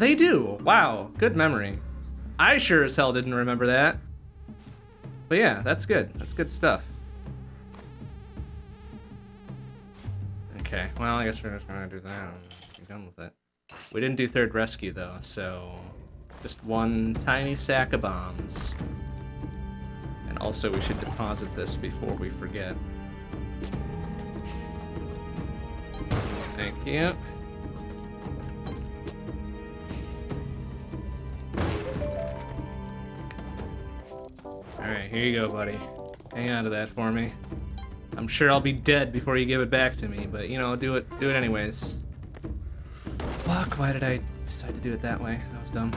They do. Wow, good memory. I sure as hell didn't remember that. But yeah, that's good. That's good stuff. Okay, well, I guess we're just gonna do that be done with it. We didn't do third rescue, though, so... Just one tiny sack of bombs. And also, we should deposit this before we forget. Thank you. Here you go, buddy. Hang on to that for me. I'm sure I'll be dead before you give it back to me, but you know, do it do it anyways. Fuck, why did I decide to do it that way? That was dumb.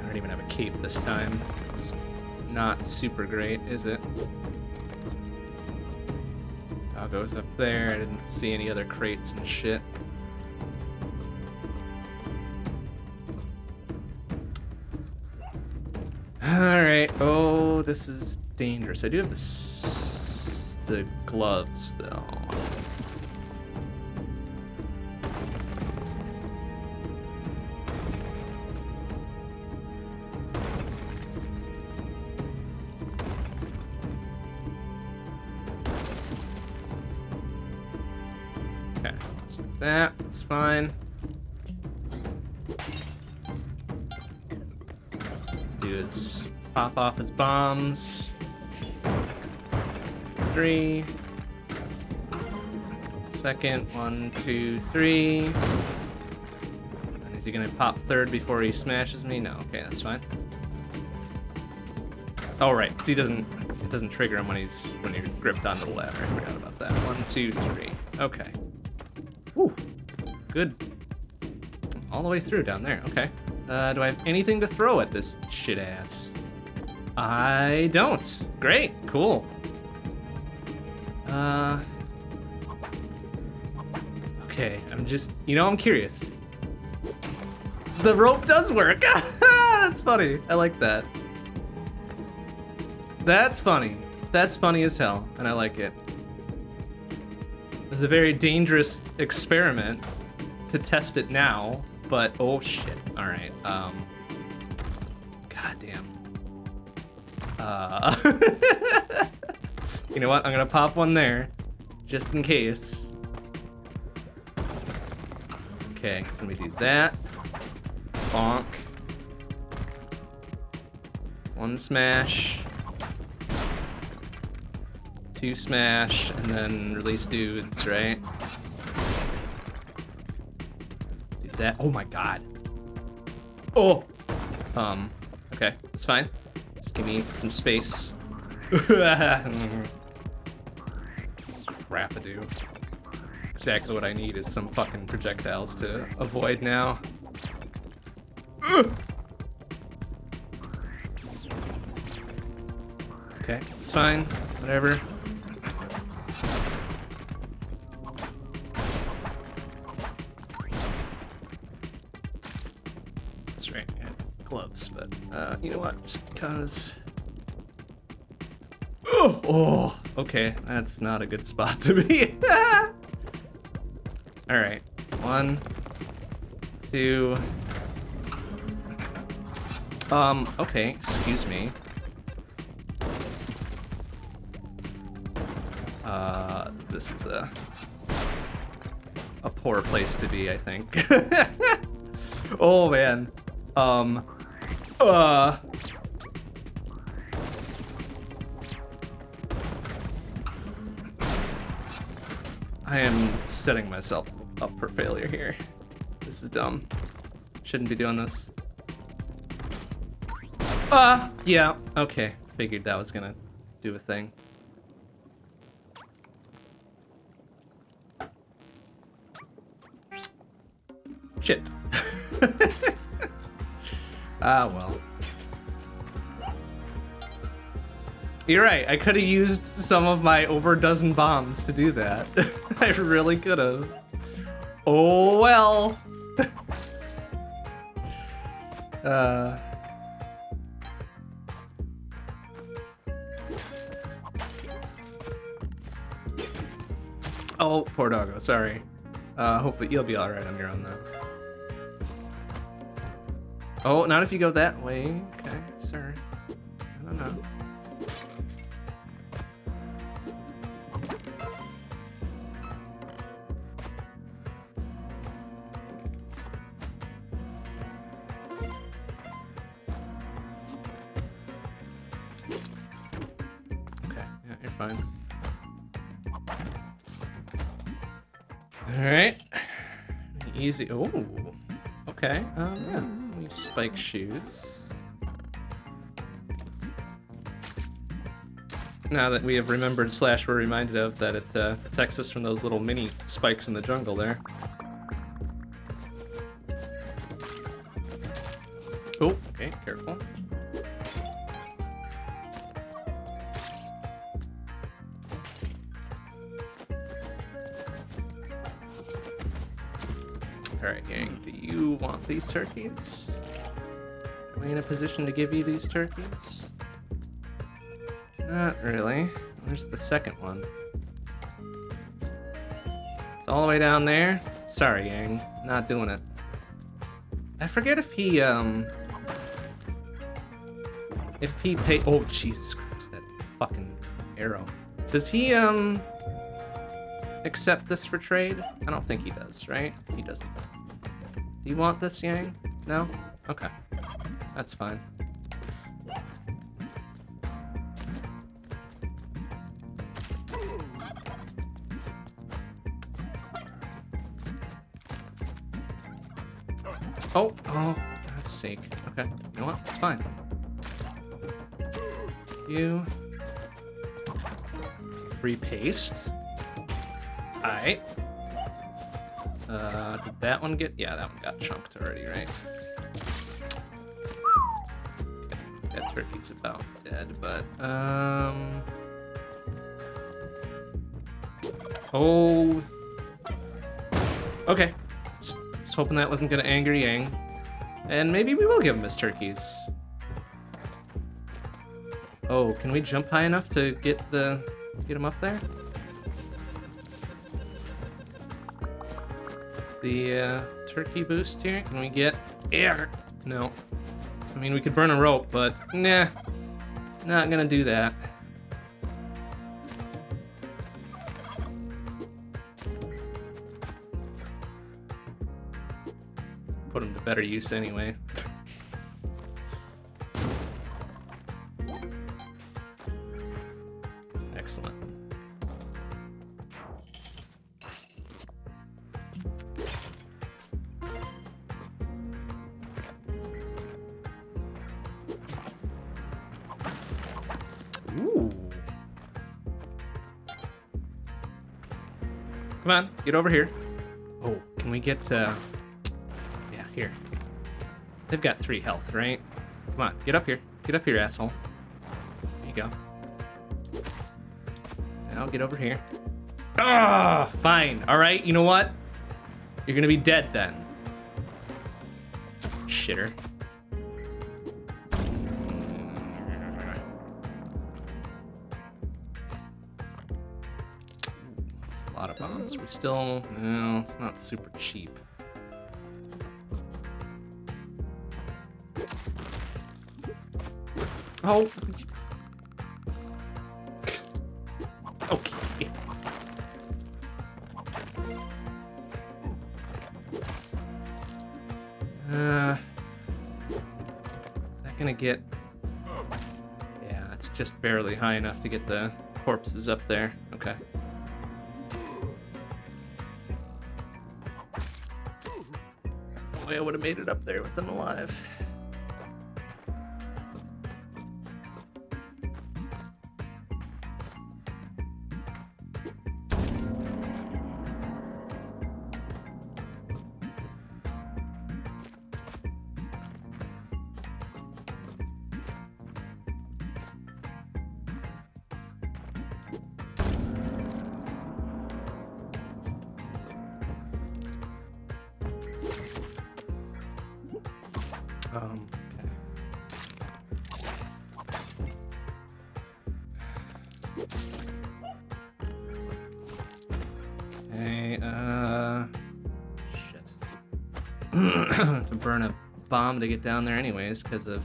I don't even have a cape this time. This is not super great, is it? Doggo's up there. I didn't see any other crates and shit. Alright. Oh, this is dangerous. I do have the, the gloves, though. Okay, so that's fine. Pop off his bombs. Three. Second, one, two, three. Is he gonna pop third before he smashes me? No, okay, that's fine. Oh right, because he doesn't it doesn't trigger him when he's when you're gripped onto the ladder. I forgot about that. One, two, three. Okay. Whew. Good. All the way through down there. Okay. Uh, do I have anything to throw at this shit ass? I don't. Great. Cool. Uh. Okay. I'm just. You know, I'm curious. The rope does work. That's funny. I like that. That's funny. That's funny as hell, and I like it. It's a very dangerous experiment to test it now, but oh shit. Alright, um. Uh. you know what? I'm gonna pop one there, just in case. Okay, so let me do that. Bonk. One smash. Two smash, and then release dudes, right? Do that. Oh my god. Oh! Um, okay, it's fine. Give me some space. Crap, I do. Exactly what I need is some fucking projectiles to avoid now. Okay, it's fine. Whatever. That's right, gloves, uh, you know what? Just because. Oh, oh, okay, that's not a good spot to be. All right, one, two. Um, okay, excuse me. Uh, this is a a poor place to be, I think. oh man. Um. Uh. I am setting myself up for failure here. This is dumb. Shouldn't be doing this. Uh, yeah, okay. Figured that was gonna do a thing. Shit. Ah, well. You're right, I could have used some of my over a dozen bombs to do that. I really could have. Oh, well. uh... Oh, poor doggo, sorry. Uh, hopefully you'll be alright on your own though. Oh, not if you go that way. Okay, sir. I don't know. Okay, yeah, you're fine. Alright. Easy. Oh, spike shoes. Now that we have remembered slash we're reminded of that it uh, attacks us from those little mini spikes in the jungle there. These turkeys? Am I in a position to give you these turkeys? Not really. Where's the second one? It's all the way down there? Sorry, Yang. Not doing it. I forget if he, um... If he pay- Oh, Jesus Christ, that fucking arrow. Does he, um... Accept this for trade? I don't think he does, right? He doesn't. Do you want this, Yang? No? Okay. That's fine. Oh, oh, that's sake. Okay, you know what? It's fine. You. Free paste. Alright. Uh, did that one get? Yeah, that one got chunked already, right? Okay, that turkey's about dead, but, um... Oh... Okay. Just, just hoping that wasn't gonna anger Yang. And maybe we will give him his turkeys. Oh, can we jump high enough to get the... get him up there? The uh, turkey boost here? Can we get air? No. I mean, we could burn a rope, but nah. Not gonna do that. Put him to better use anyway. Get over here. Oh, can we get, uh... Yeah, here. They've got three health, right? Come on, get up here. Get up here, asshole. There you go. Now get over here. Ah, fine. All right, you know what? You're gonna be dead then. Shitter. Still, no, it's not super cheap. Oh. Okay. Uh, is that gonna get? Yeah, it's just barely high enough to get the corpses up there. Okay. I would have made it up there with them alive. To get down there anyways, because of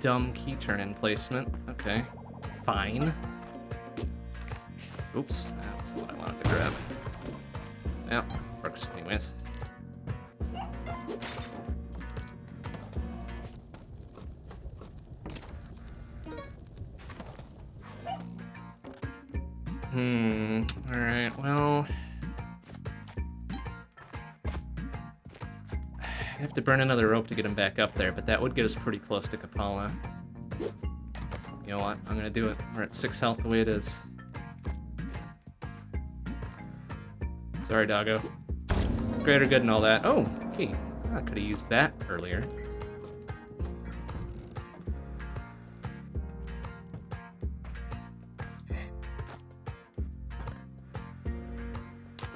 dumb key turn-in placement. Okay, fine. Oops, back up there, but that would get us pretty close to Kapala. You know what? I'm gonna do it. We're at six health the way it is. Sorry, doggo. Greater good and all that. Oh, key. I could have used that earlier.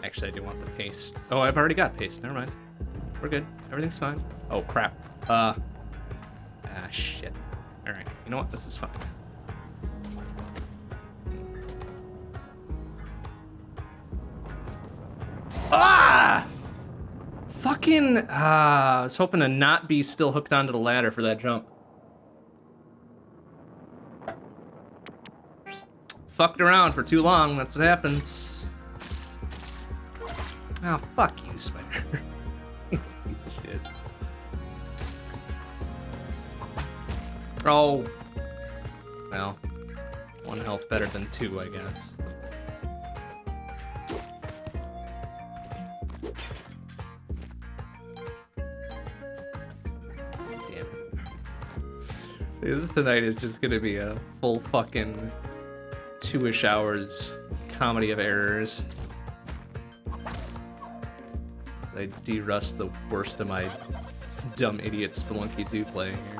Actually, I do want the paste. Oh, I've already got paste. Never mind. We're good. Everything's fine. Oh, crap. Uh. Ah, shit. Alright. You know what? This is fine. Ah! Fucking. Ah, I was hoping to not be still hooked onto the ladder for that jump. Fucked around for too long. That's what happens. Oh, fuck you, spider. Oh. Well. One health better than two, I guess. Damn. This tonight is just gonna be a full fucking two-ish hours comedy of errors. I de-rust the worst of my dumb idiot Spelunky 2 play here.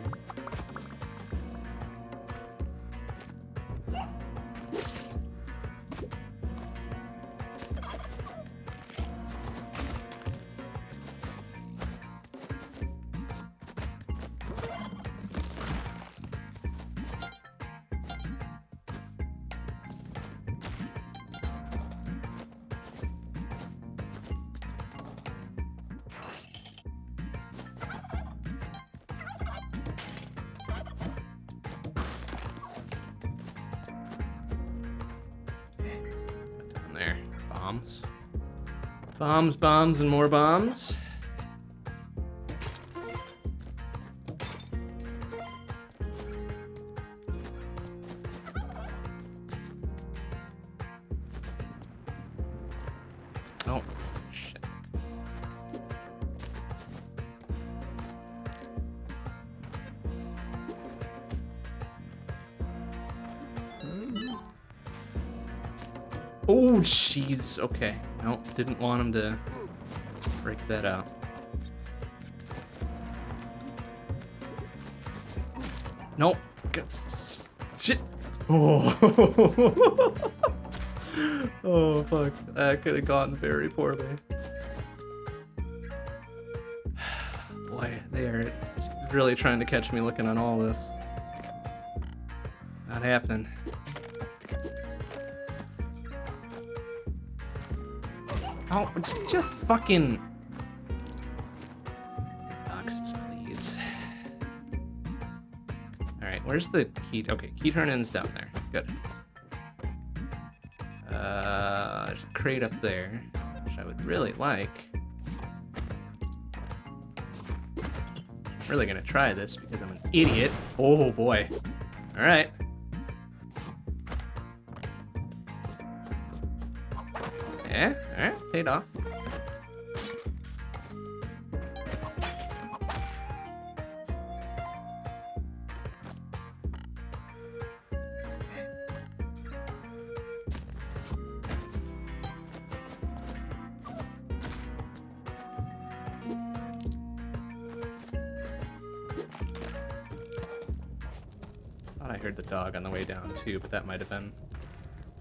Bombs, bombs, and more bombs. Oh, shit. Oh, jeez. Okay. Didn't want him to break that out. Nope. Shit. Oh. oh, fuck. That could have gone very poorly. Boy, they are really trying to catch me looking on all this. Not happening. Oh, just fucking. Boxes, please. Alright, where's the key? Okay, key turn in's down there. Good. Uh, there's a crate up there, which I would really like. I'm really gonna try this because I'm an idiot. Oh boy. Alright. Thought I heard the dog on the way down too, but that might have been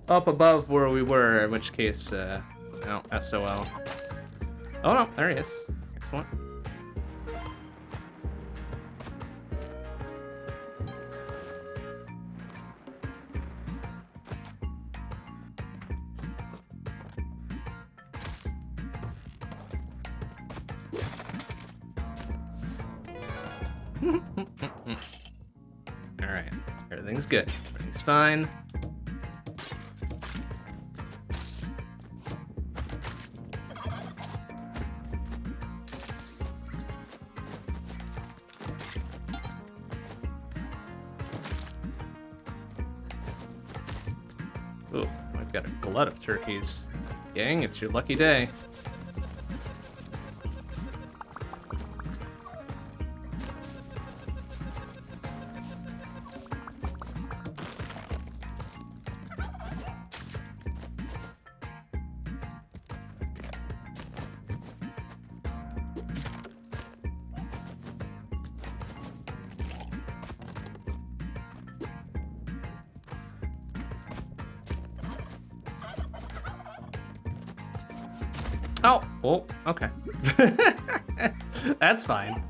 up above where we were, in which case, uh, Oh, no, SOL. Oh no, there he is. Excellent. Alright, everything's good. Fine. Ooh, I've got a glut of turkeys. Gang, it's your lucky day. That's fine.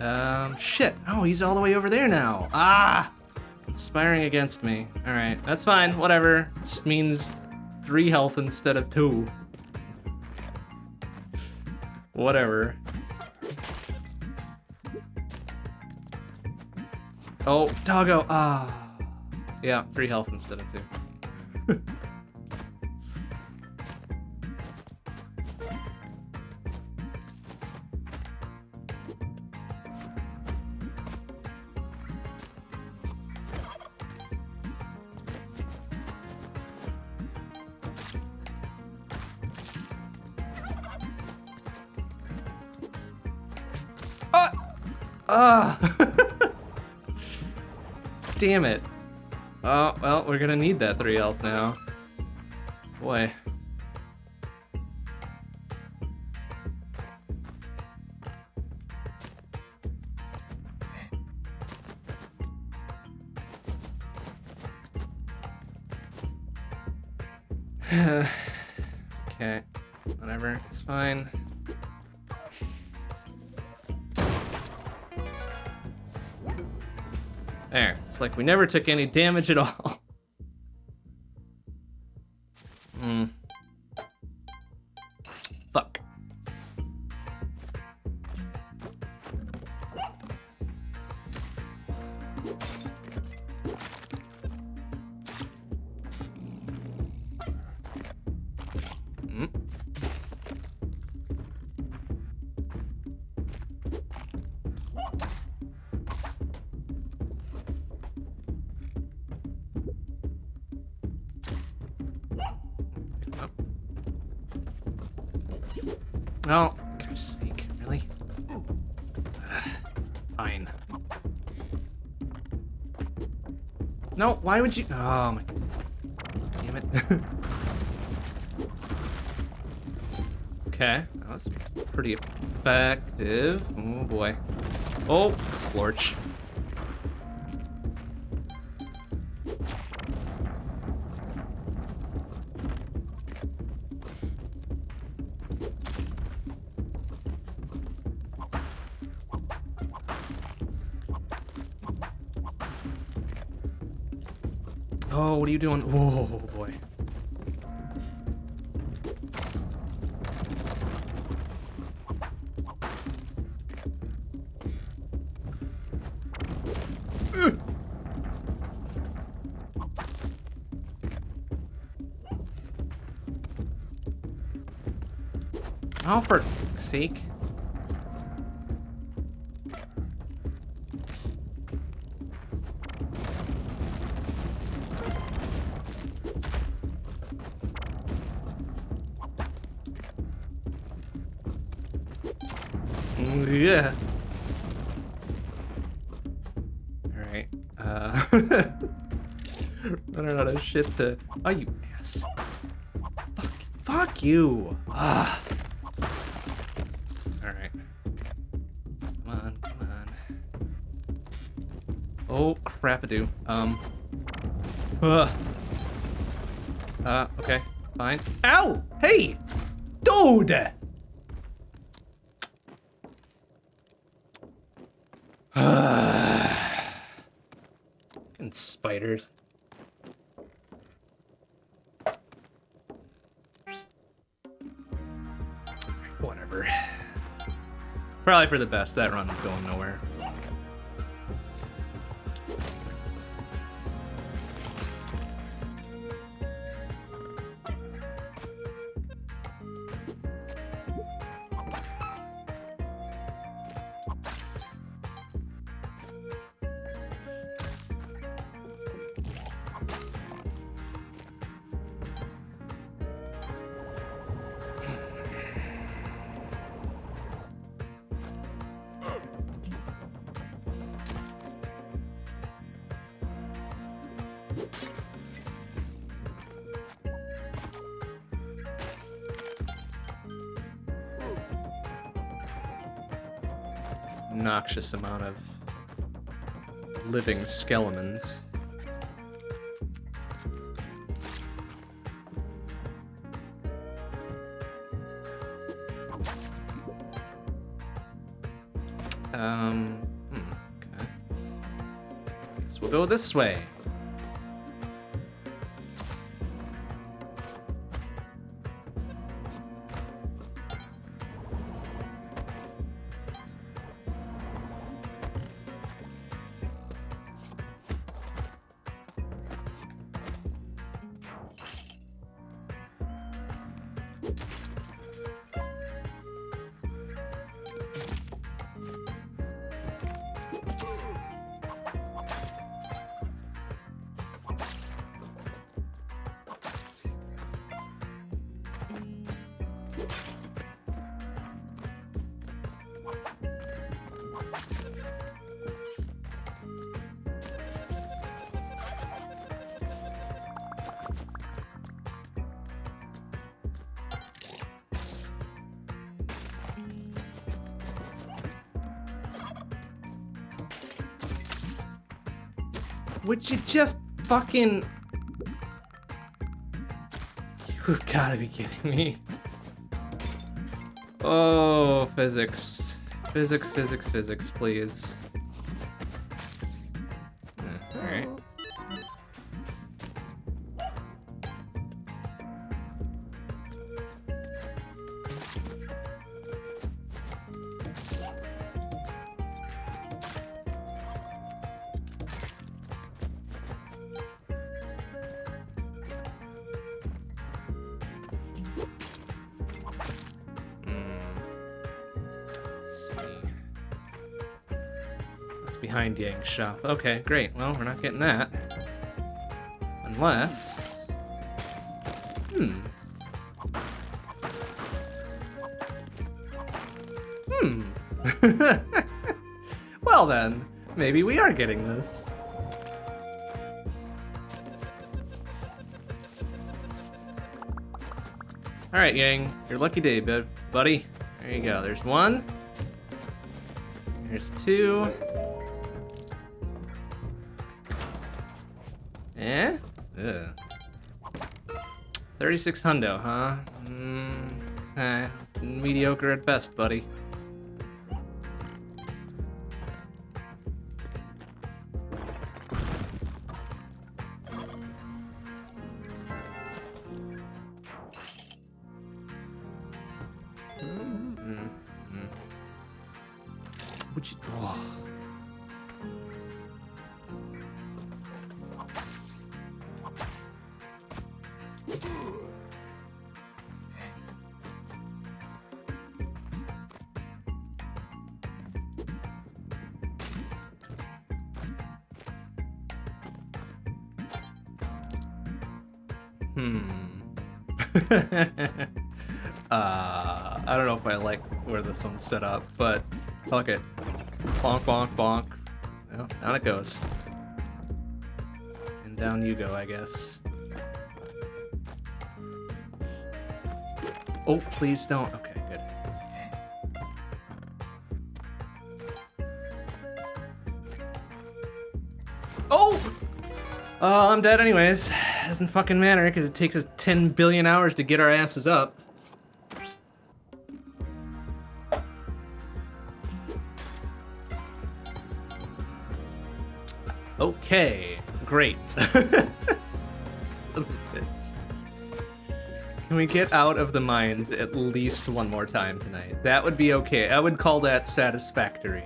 Um, shit. Oh, he's all the way over there now. Ah! Inspiring against me. Alright, that's fine. Whatever. Just means three health instead of two. Whatever. Oh, doggo. Ah. Yeah, three health instead of two. Ah! Ah! Damn it. We're gonna need that 3 health now. Boy. okay, whatever, it's fine. There, it's like we never took any damage at all. Would you? Oh my. Damn it. okay, that was pretty effective. Oh boy. Oh, splorch. You doing? Oh boy. Yeah. Alright. Uh running out of shit to Oh you ass. Fuck fuck you. Ah. Alright. Come on, come on. Oh crapadoo. Um uh, uh okay, fine. Ow! Hey! Dude! Probably for the best. That run is going nowhere. Noxious amount of living skeletons. Um, hmm, okay. Guess we'll go this way. Fucking... You've gotta be kidding me. Oh, physics. Physics, physics, physics, please. Shop. Okay, great. Well, we're not getting that. Unless... Hmm. Hmm. well then, maybe we are getting this. Alright, Yang. Your lucky day, bud buddy. There you go. There's one. There's two. 36 hundo, huh? Mm, eh, mediocre at best, buddy. This one's set up, but fuck it. Bonk, bonk, bonk. Well, down it goes. And down you go, I guess. Oh, please don't. Okay, good. Oh! Oh, I'm dead anyways. Doesn't fucking matter, because it takes us 10 billion hours to get our asses up. Great. Can we get out of the mines at least one more time tonight? That would be okay. I would call that satisfactory.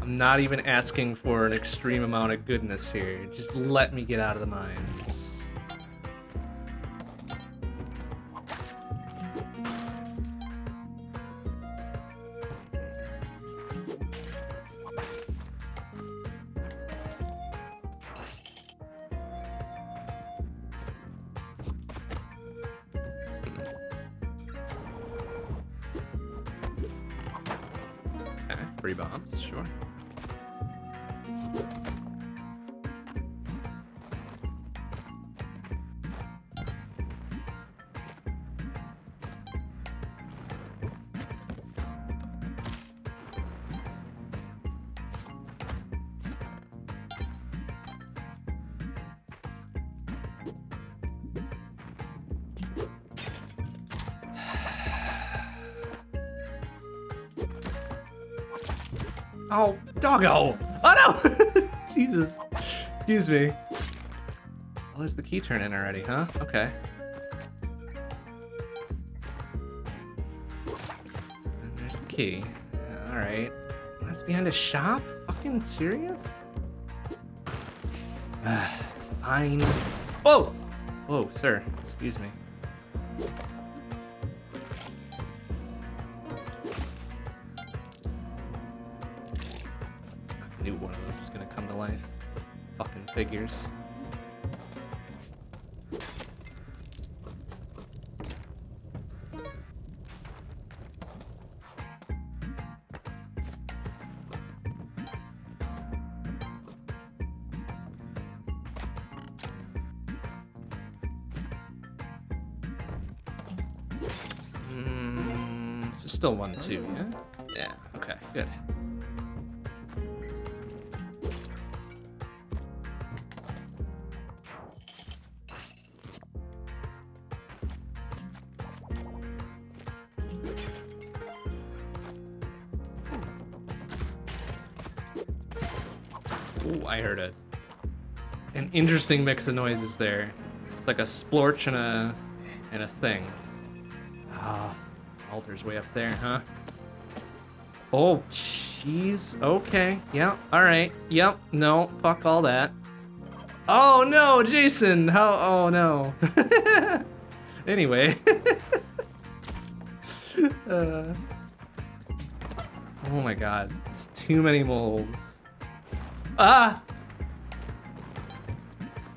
I'm not even asking for an extreme amount of goodness here. Just let me get out of the mines. Doggo! Oh no! Jesus. Excuse me. Oh, there's the key turn in already, huh? Okay. And there's the key. Alright. That's behind a shop? Fucking serious? Fine. Whoa! Whoa, sir. Excuse me. Figures. Mm, still one, two, yeah? Yeah, okay, good. Interesting mix of noises there. It's like a splorch and a and a thing. Ah, altar's way up there, huh? Oh, jeez. Okay. Yeah. All right. Yep. No. Fuck all that. Oh no, Jason. How? Oh no. anyway. uh, oh my God. It's too many moles. Ah.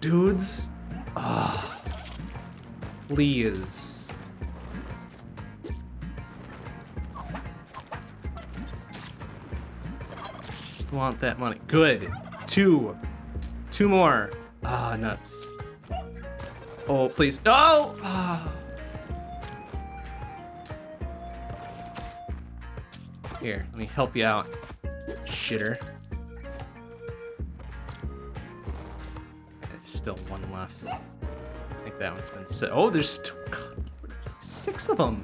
Dudes. Ah. Please. Just want that money. Good. Two. Two more. Ah, nuts. Oh, please. No! Ah. Here, let me help you out, shitter. Still one left. I think that one's been set. Oh, there's t- six of them.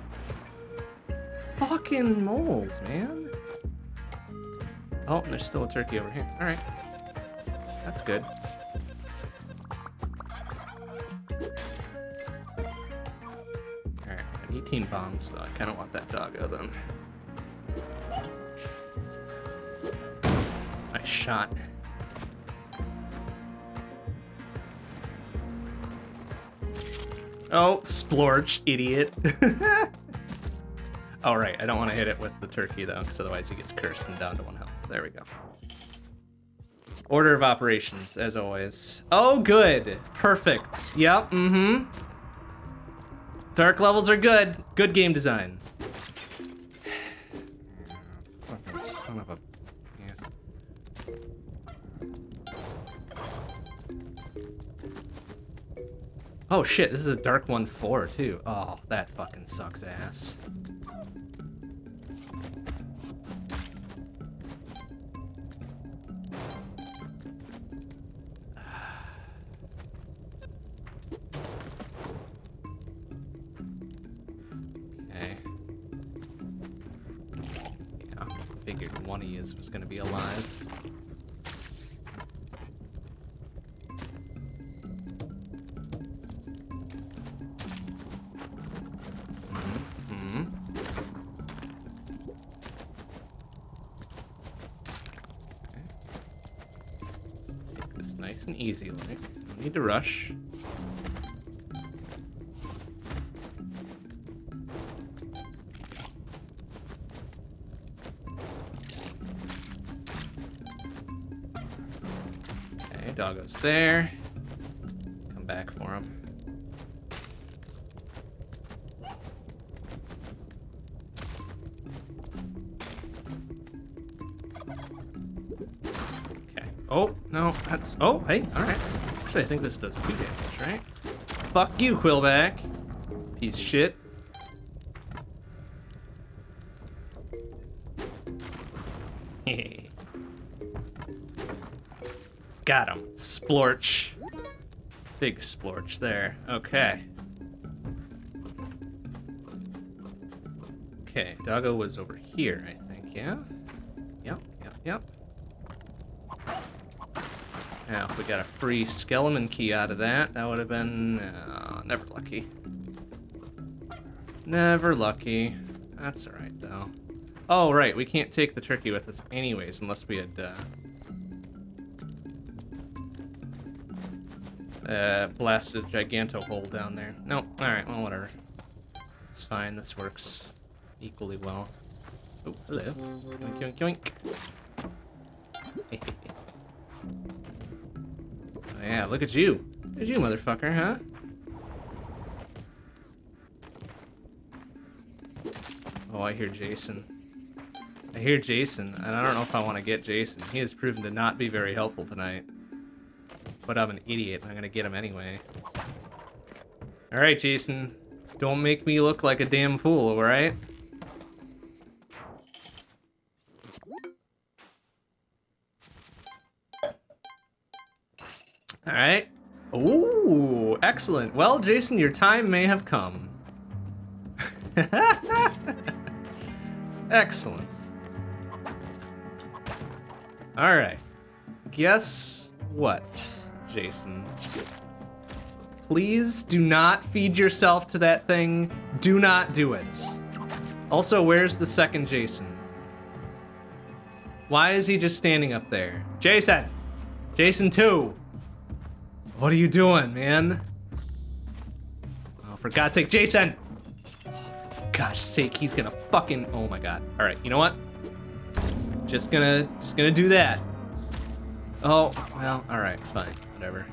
Fucking moles, man. Oh, there's still a turkey over here. All right, that's good. All right, 18 bombs though. I kind of want that doggo then. Nice shot. Oh, splorch, idiot. All right, I don't want to hit it with the turkey though, because otherwise he gets cursed and down to one health. There we go. Order of operations, as always. Oh, good. Perfect. Yep, mm-hmm. Dark levels are good. Good game design. Oh shit, this is a Dark One 4 too. Oh, that fucking sucks ass. Figured one of yous was gonna be alive. Rush. Okay, doggo's there. Come back for him. Okay. Oh, no, that's... Oh, hey, alright. Actually, I think this does two damage, right? Fuck you, Quillback. Piece of shit. Got him. Splorch. Big splorch there. Okay. Okay, Doggo was over here, I think, yeah? Yep, yep, Yep. Now, if we got a free skeleton key out of that, that would have been uh, never lucky. Never lucky. That's alright, though. Oh, right, we can't take the turkey with us anyways, unless we had, uh, uh, blasted a giganto hole down there. Nope, alright, well, whatever. It's fine, this works equally well. Oh, hello. Yoink, yoink, yoink. yeah, look at you. Look at you, motherfucker, huh? Oh, I hear Jason. I hear Jason, and I don't know if I want to get Jason. He has proven to not be very helpful tonight. But I'm an idiot, and I'm gonna get him anyway. Alright, Jason. Don't make me look like a damn fool, alright? Alright. Ooh, excellent. Well, Jason, your time may have come. excellent. Alright. Guess what, Jason? Please do not feed yourself to that thing. Do not do it. Also, where's the second Jason? Why is he just standing up there? Jason! Jason 2! What are you doing, man? Oh, for God's sake, Jason! Gosh sake, he's gonna fucking... Oh my god. Alright, you know what? Just gonna... Just gonna do that. Oh, well, alright, fine. Whatever.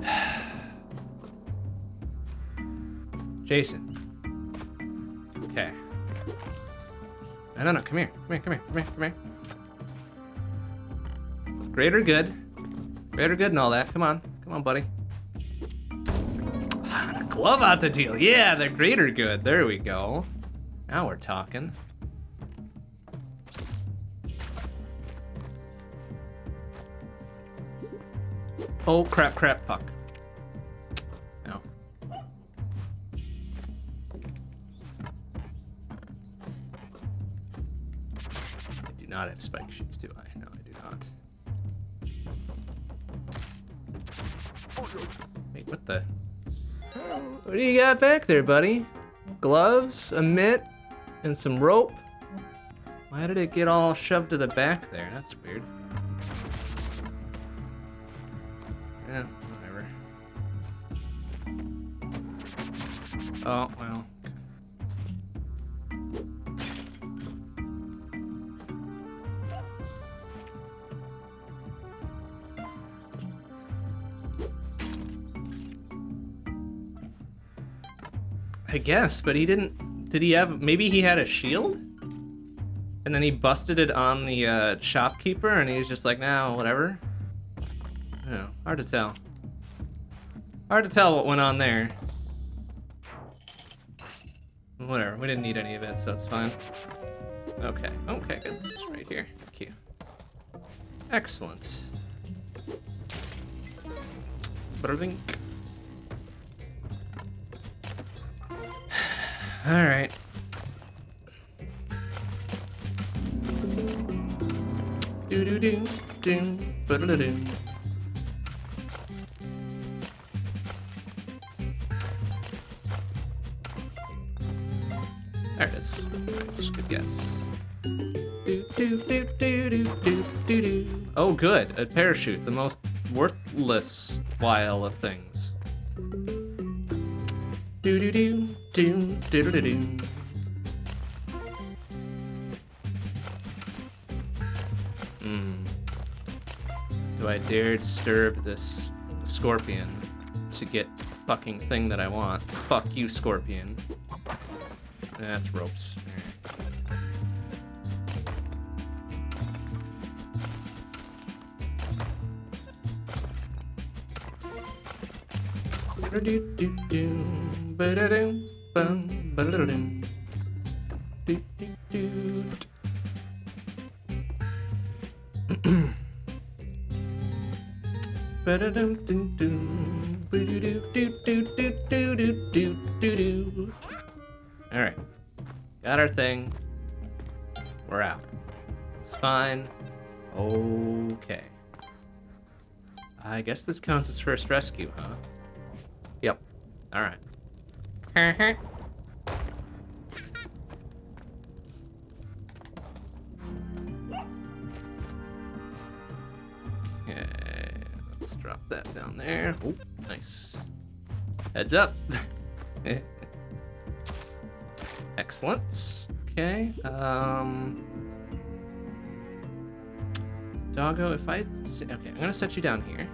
Jason. Okay. No, no, no, come here. Come here, come here, come here, come here. Greater good. Greater good and all that. Come on. Come on, buddy. Ah, glove out the deal. Yeah, the greater good. There we go. Now we're talking. Oh, crap, crap, fuck. No. I do not have spike shoes, do I? Wait, what the? What do you got back there, buddy? Gloves, a mitt, and some rope? Why did it get all shoved to the back there? That's weird. Yeah, whatever. Oh, well. I guess, but he didn't... Did he have... Maybe he had a shield? And then he busted it on the uh, shopkeeper, and he's just like, nah, whatever. Yeah, hard to tell. Hard to tell what went on there. Whatever, we didn't need any of it, so it's fine. Okay, okay, good. This is right here. Thank you. Excellent. Brlink. Alright. Do do do do do do do. There it is. Right, good guess. Do, do, do, do, do, do, do, do. Oh, good. A parachute, the most worthless while of things. Do do do do do do do. Hmm. Do I dare disturb this scorpion to get fucking thing that I want? Fuck you, scorpion. That's ropes. Alright. Got our thing. we're out. It's fine. Okay. I guess this counts as first rescue, huh? Yep. Alright. Okay, let's drop that down there. Oh, nice. Heads up. Excellent. Okay. Um. Doggo, if I... Okay, I'm gonna set you down here.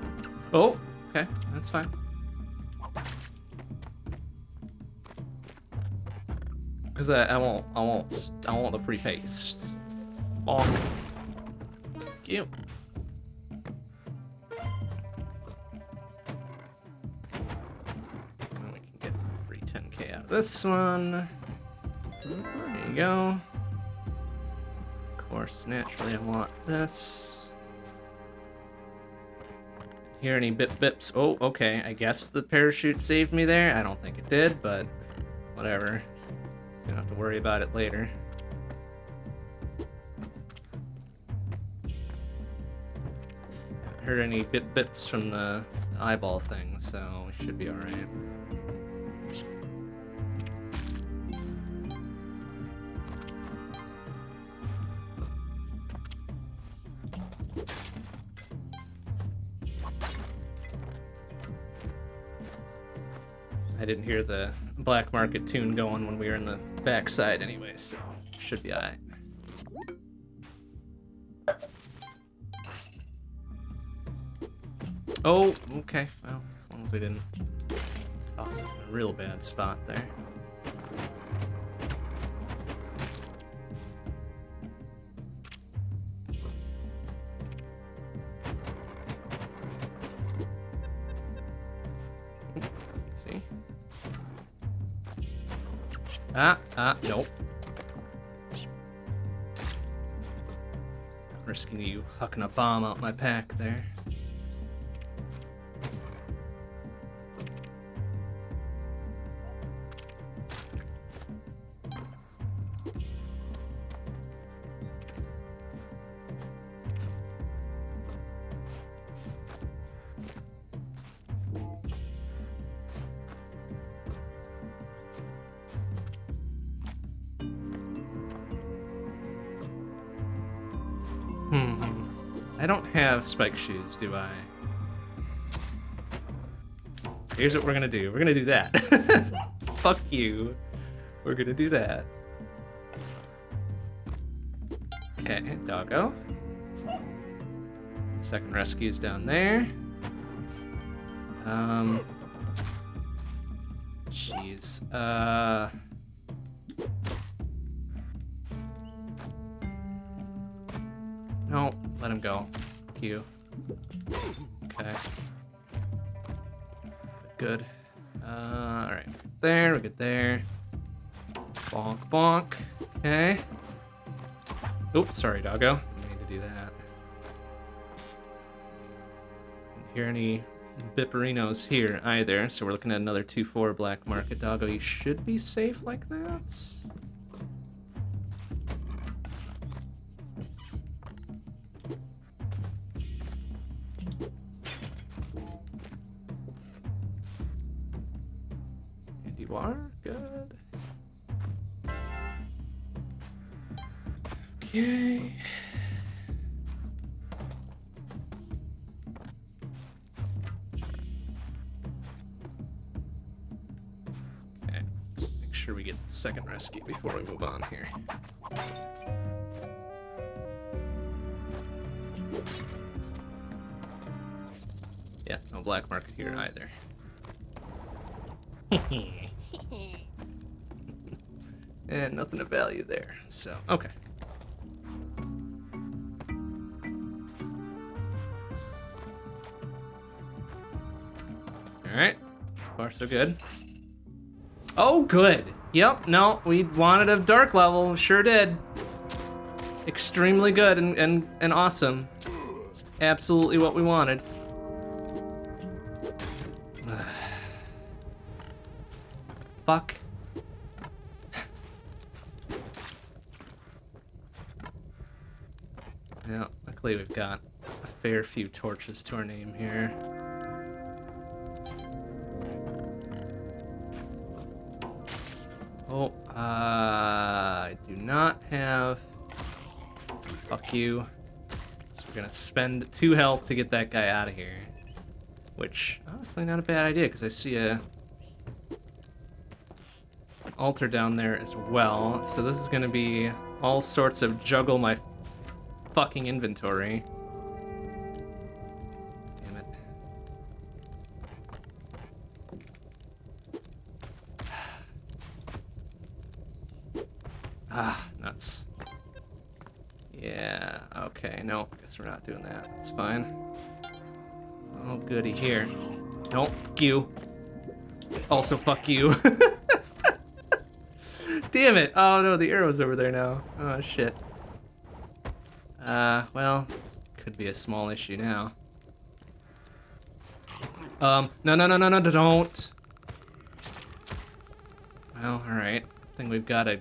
Oh, okay, that's fine. Because I, I won't, I won't, I want the free paste. On. Thank you. And we can get free 10k out of this one. There you go. Of course, naturally I want this. Hear any bip bips? Oh, okay. I guess the parachute saved me there. I don't think it did, but whatever. Don't have to worry about it later. Haven't heard any bip bips from the eyeball thing, so we should be alright. I didn't hear the black market tune going when we were in the backside anyway, so should be alright. Oh, okay. Well, as long as we didn't oh, it in a real bad spot there. Ah, ah, nope. Risking you hucking a bomb out my pack there. Spike shoes, do I? Here's what we're gonna do. We're gonna do that. Fuck you. We're gonna do that. Okay, doggo. Second rescue is down there. Um. Jeez. Uh. No, let him go. Q. Okay. Good. Uh, alright. There, we get there. Bonk, bonk. Okay. Oops, sorry, doggo. Didn't mean to do that. Didn't hear any Bipperinos here either, so we're looking at another 2-4 black market doggo. You should be safe like that. Rescue before we move on here. Yeah, no black market here either. and eh, nothing of value there, so, okay. Alright, so far so good. Oh, good. Yep, no, we wanted a dark level, sure did. Extremely good and, and, and awesome. Absolutely what we wanted. Fuck. Yeah, luckily we've got a fair few torches to our name here. I do not have... Fuck you. So we're gonna spend two health to get that guy out of here. Which, honestly, not a bad idea, because I see a altar down there as well. So this is gonna be all sorts of juggle my fucking inventory. Doing that. It's fine. Oh, goody here. Don't. you. Also, fuck you. Damn it! Oh no, the arrow's over there now. Oh shit. Uh, well, could be a small issue now. Um, no, no, no, no, no, don't. Well, alright. I think we've got a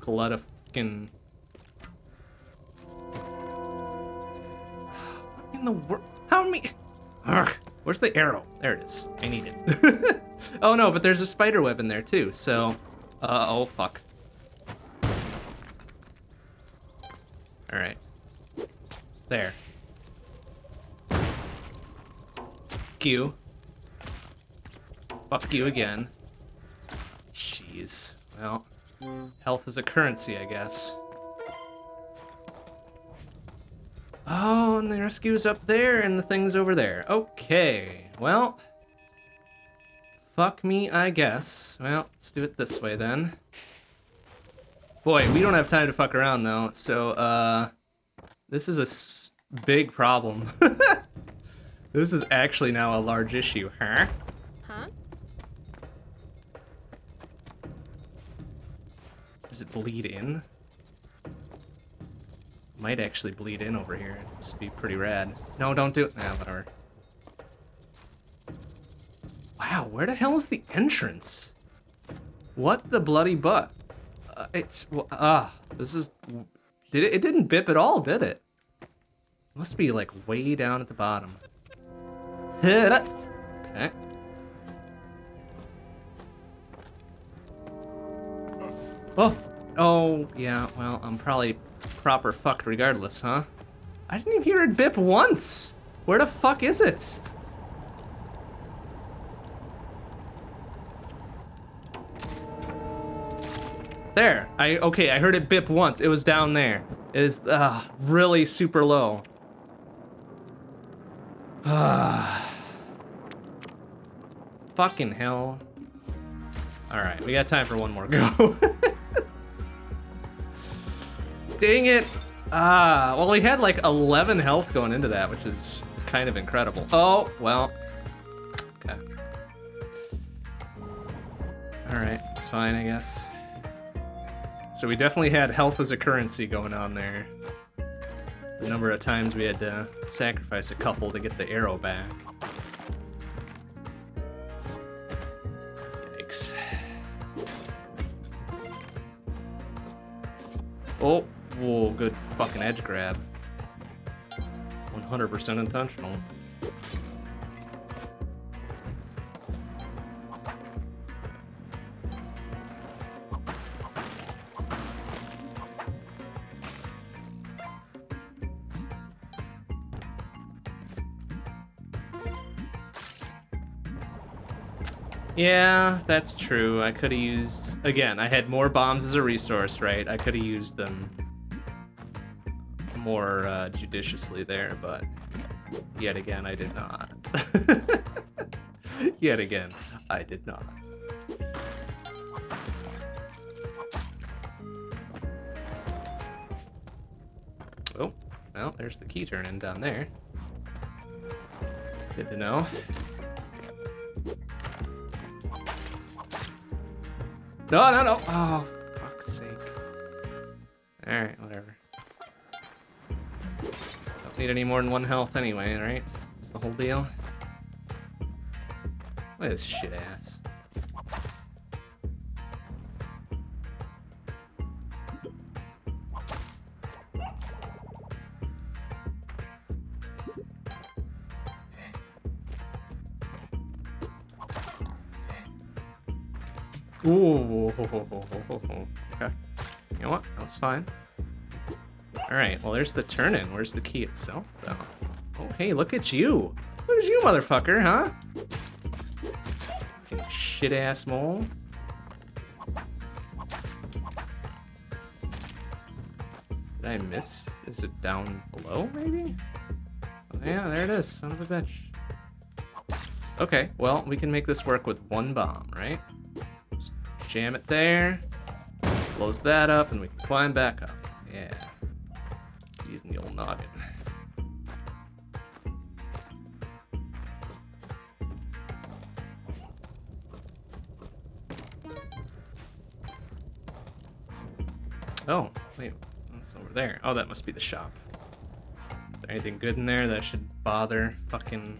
glut of fucking... in the world? How many... Ugh, where's the arrow? There it is. I need it. oh no, but there's a spider web in there too, so... Uh, oh fuck. Alright. There. Fuck you. Fuck you again. Jeez. Well, health is a currency, I guess. Oh, and the rescue's up there, and the thing's over there. Okay, well... Fuck me, I guess. Well, let's do it this way, then. Boy, we don't have time to fuck around though, so uh, this is a big problem. this is actually now a large issue, huh? Huh? Does it bleed in? Might actually bleed in over here. This would be pretty rad. No, don't do it. Nah, whatever. Wow, where the hell is the entrance? What the bloody butt? Uh, it's ah, this is. Did it? It didn't bip at all, did it? Must be like way down at the bottom. Okay. Oh, oh yeah. Well, I'm probably proper fucked regardless, huh? I didn't even hear it bip once. Where the fuck is it? There. I okay, I heard it bip once. It was down there. It is uh, really super low. Fucking hell. Alright, we got time for one more go. Dang it. Ah, well, he had like 11 health going into that, which is kind of incredible. Oh, well. Okay. Alright, it's fine, I guess. So we definitely had health as a currency going on there. The number of times we had to sacrifice a couple to get the arrow back. Yikes. Oh, whoa, good fucking edge grab. 100% intentional. Yeah, that's true. I could have used... Again, I had more bombs as a resource, right? I could have used them more uh, judiciously there, but yet again, I did not. yet again, I did not. Oh, well, there's the key turning down there. Good to know. No, no, no. Oh, fuck's sake. Alright, whatever don't need any more than one health anyway, right? That's the whole deal. Look at this shit ass. Ooh. Okay. You know what? That was fine. Alright, well, there's the turn-in. Where's the key itself, though? Oh, hey, look at you. Look at you, motherfucker, huh? Shit-ass mole. Did I miss? Is it down below, maybe? Oh, yeah, there it is. Son of a bitch. Okay, well, we can make this work with one bomb, right? Just jam it there. Blows that up, and we can climb back up. There? Oh, that must be the shop. Is there anything good in there that should bother fucking...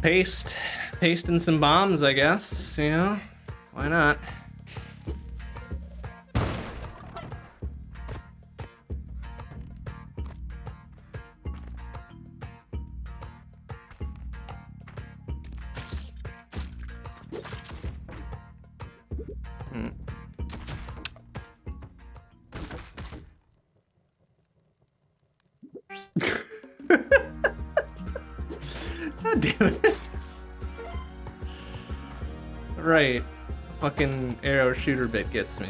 Paste. Paste some bombs, I guess, you know? Why not? Shooter bit gets me.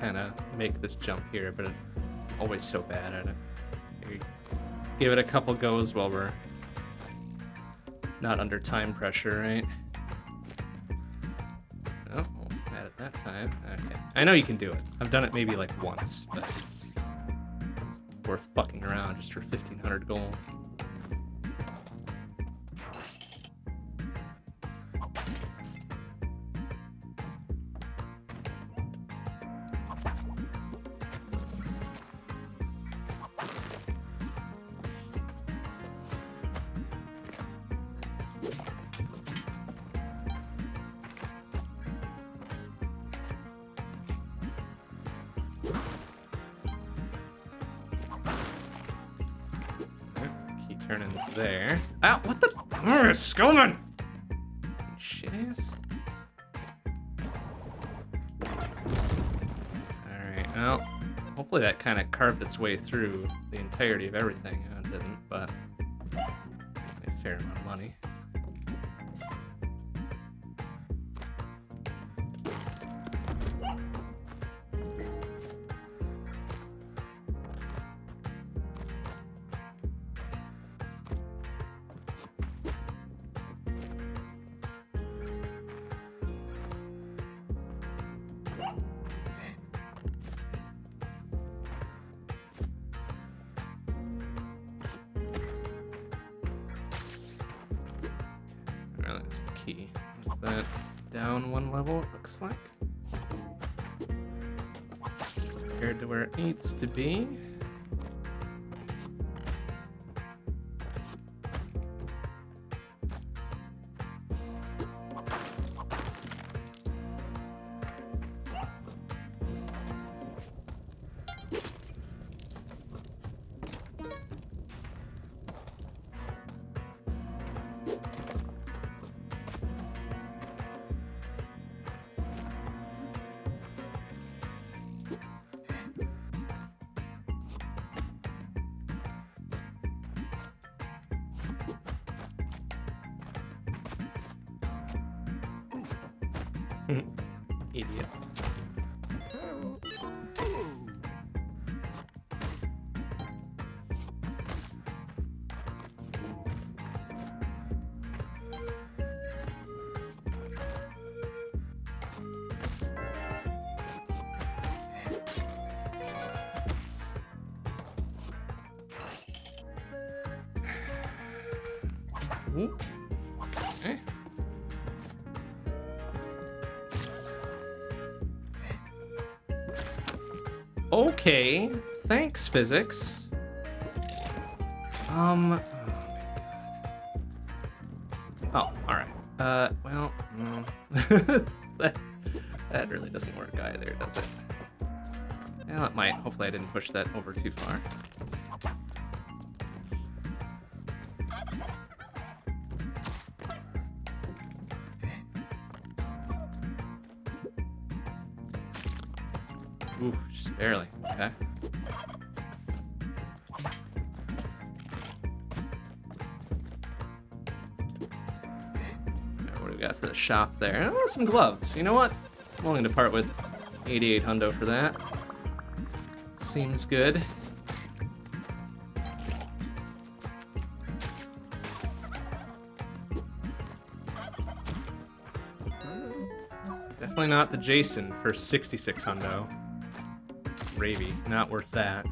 Kind of make this jump here, but I'm always so bad at it. Maybe give it a couple goes while we're not under time pressure, right? Oh, almost had it that time. Okay. I know you can do it. I've done it maybe like once, but it's worth fucking around just for 1500 gold. Its way through the entirety of everything. Uh, Alright, that's the key. Is that down one level, it looks like? Compared to where it needs to be. Physics. Um. Oh, oh all right. Uh, well, mm, that that really doesn't work either, does it? Well, it might. Hopefully, I didn't push that over too far. Some gloves. You know what? I'm willing to part with 88 hundo for that. Seems good. Definitely not the Jason for 66 hundo. Ravy, not worth that.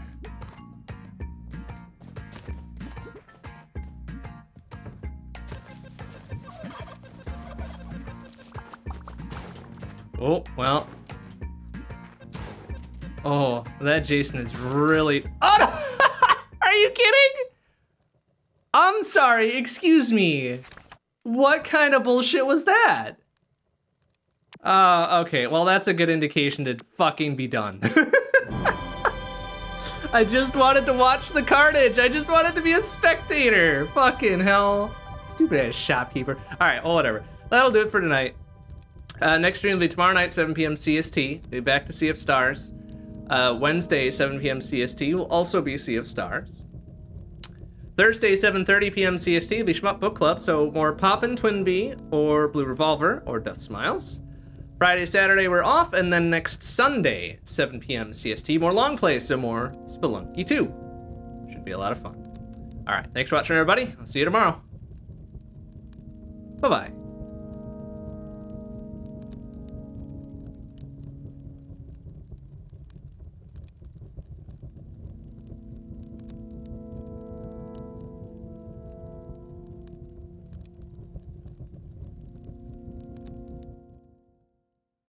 Oh, well. Oh, that Jason is really... Oh, no! Are you kidding? I'm sorry, excuse me. What kind of bullshit was that? Uh, okay, well that's a good indication to fucking be done. I just wanted to watch the carnage. I just wanted to be a spectator. Fucking hell. Stupid ass shopkeeper. All right, well, whatever. That'll do it for tonight. Uh, next stream will be tomorrow night, 7 p.m. CST. We'll Be back to Sea of Stars. Uh, Wednesday, 7 p.m. CST will also be Sea of Stars. Thursday, 7.30 p.m. CST will be Shmup Book Club, so more Pop'n TwinBee, or Blue Revolver, or Deathsmiles. Friday, Saturday, we're off, and then next Sunday, 7 p.m. CST, more long plays, so more Spelunky 2. Should be a lot of fun. All right, thanks for watching, everybody. I'll see you tomorrow. Bye-bye.